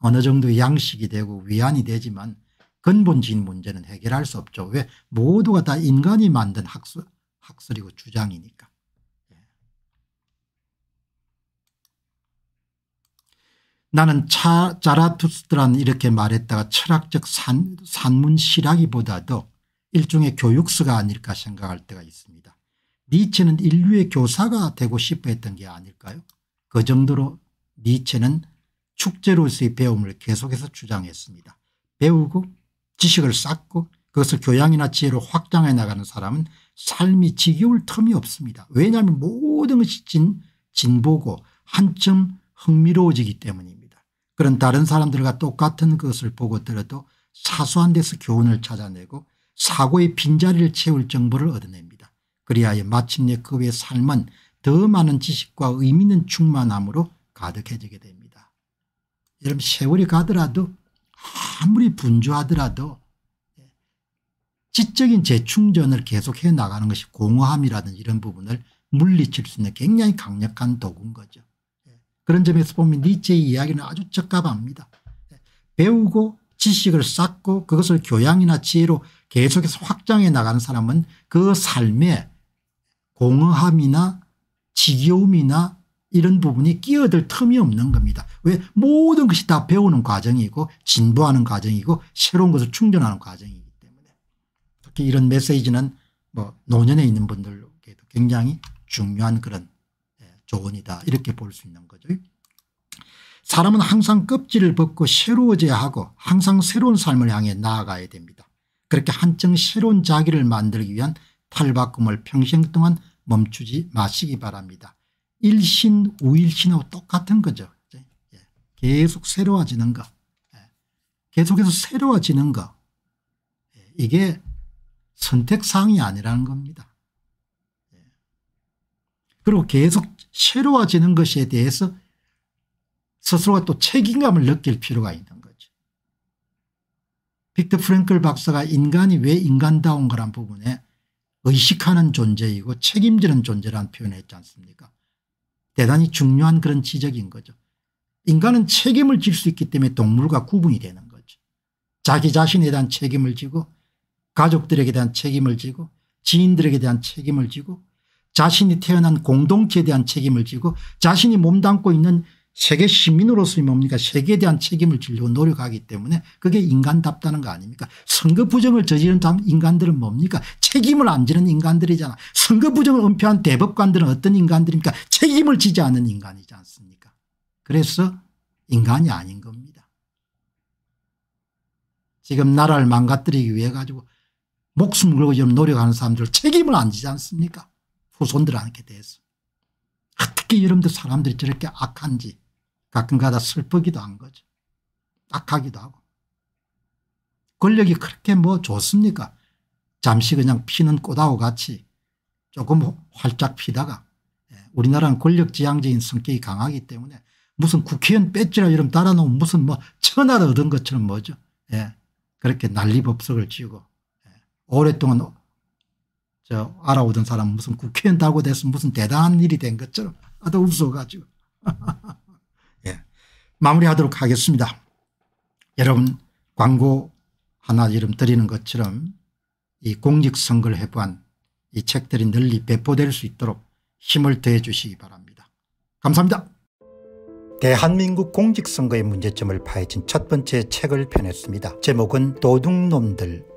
어느 정도 양식이 되고 위안이 되지만 근본적인 문제는 해결할 수 없죠. 왜 모두가 다 인간이 만든 학설, 학설이고 주장이니까. 나는 차 자라투스트란 이렇게 말했다가 철학적 산, 산문시라기보다도 일종의 교육서가 아닐까 생각할 때가 있습니다. 니체는 인류의 교사가 되고 싶어 했던 게 아닐까요 그 정도로 니체는 축제로서의 배움을 계속해서 주장했습니다. 배우고 지식을 쌓고 그것을 교양이나 지혜로 확장해 나가는 사람은 삶이 지겨울 틈이 없습니다. 왜냐하면 모든 것이 진, 진보고 한점 흥미로워지기 때문입니다. 그런 다른 사람들과 똑같은 것을 보고 들어도 사소한 데서 교훈을 찾아내고 사고의 빈자리를 채울 정보를 얻어냅니다. 그리하여 마침내 그의 삶은 더 많은 지식과 의미 있는 충만함으로 가득해지게 됩니다. 여러분 세월이 가더라도 아무리 분주하더라도 지적인 재충전을 계속해 나가는 것이 공허함이라든지 이런 부분을 물리칠 수 있는 굉장히 강력한 도구인 거죠. 그런 점에서 보면 니체의 이야기는 아주 적합합니다. 배우고 지식을 쌓고 그것을 교양이나 지혜로 계속해서 확장해 나가는 사람은 그 삶에 공허함이나 지겨움이나 이런 부분이 끼어들 틈이 없는 겁니다. 왜 모든 것이 다 배우는 과정이고 진보하는 과정이고 새로운 것을 충전하는 과정이기 때문에 특히 이런 메시지는 뭐 노년에 있는 분들께도 굉장히 중요한 그런 조언이다 이렇게 볼 수 있는 거죠. 사람은 항상 껍질을 벗고 새로워져야 하고 항상 새로운 삶을 향해 나아가야 됩니다. 그렇게 한층 새로운 자기를 만들기 위한 탈바꿈을 평생 동안 멈추지 마시기 바랍니다. 일신 우일신하고 똑같은 거죠. 예. 계속 새로워지는 거 예. 계속해서 새로워지는 거 예. 이게 선택사항이 아니라는 겁니다. 그리고 계속 새로워지는 것에 대해서 스스로가 또 책임감을 느낄 필요가 있는 거죠. 빅터 프랭클 박사가 인간이 왜 인간다운 거란 부분에 의식하는 존재이고 책임지는 존재라는 표현을 했지 않습니까 대단히 중요한 그런 지적인 거죠. 인간은 책임을 질 수 있기 때문에 동물과 구분이 되는 거죠. 자기 자신에 대한 책임을 지고 가족들에게 대한 책임을 지고 지인들에게 대한 책임을 지고 자신이 태어난 공동체에 대한 책임을 지고 자신이 몸담고 있는 세계 시민으로서의 뭡니까 세계에 대한 책임을 지려고 노력하기 때문에 그게 인간답다는 거 아닙니까? 선거 부정을 저지른 인간들은 뭡니까? 책임을 안 지는 인간들이잖아. 선거 부정을 은폐한 대법관들은 어떤 인간들입니까? 책임을 지지 않는 인간이지 않습니까? 그래서 인간이 아닌 겁니다. 지금 나라를 망가뜨리기 위해 가지고 목숨 걸고 지금 노력하는 사람들 책임을 안 지지 않습니까 후손들한테 대해서. 어떻게 여러분들 사람들이 저렇게 악한지 가끔가다 슬프기도 한 거죠. 악하기도 하고. 권력이 그렇게 뭐 좋습니까 잠시 그냥 피는 꽃하고 같이 조금 활짝 피다가 예, 우리나라는 권력지향적인 성격이 강하기 때문에 무슨 국회의원 배지라 이름 달아놓으면 무슨 뭐 천하를 얻은 것처럼 뭐죠. 예. 그렇게 난리법석을 지고 예. 오랫동안 저 알아오던 사람 무슨 국회의원 달고 돼서 무슨 대단한 일이 된 것처럼 아주 웃어가지고 예. 마무리하도록 하겠습니다. 여러분 광고 하나 이름 드리는 것처럼 이 공직선거를 해부한 이 책들이 널리 배포될 수 있도록 힘을 더해 주시기 바랍니다. 감사합니다. 대한민국 공직선거의 문제점을 파헤친 첫 번째 책을 펴냈습니다. 제목은 도둑놈들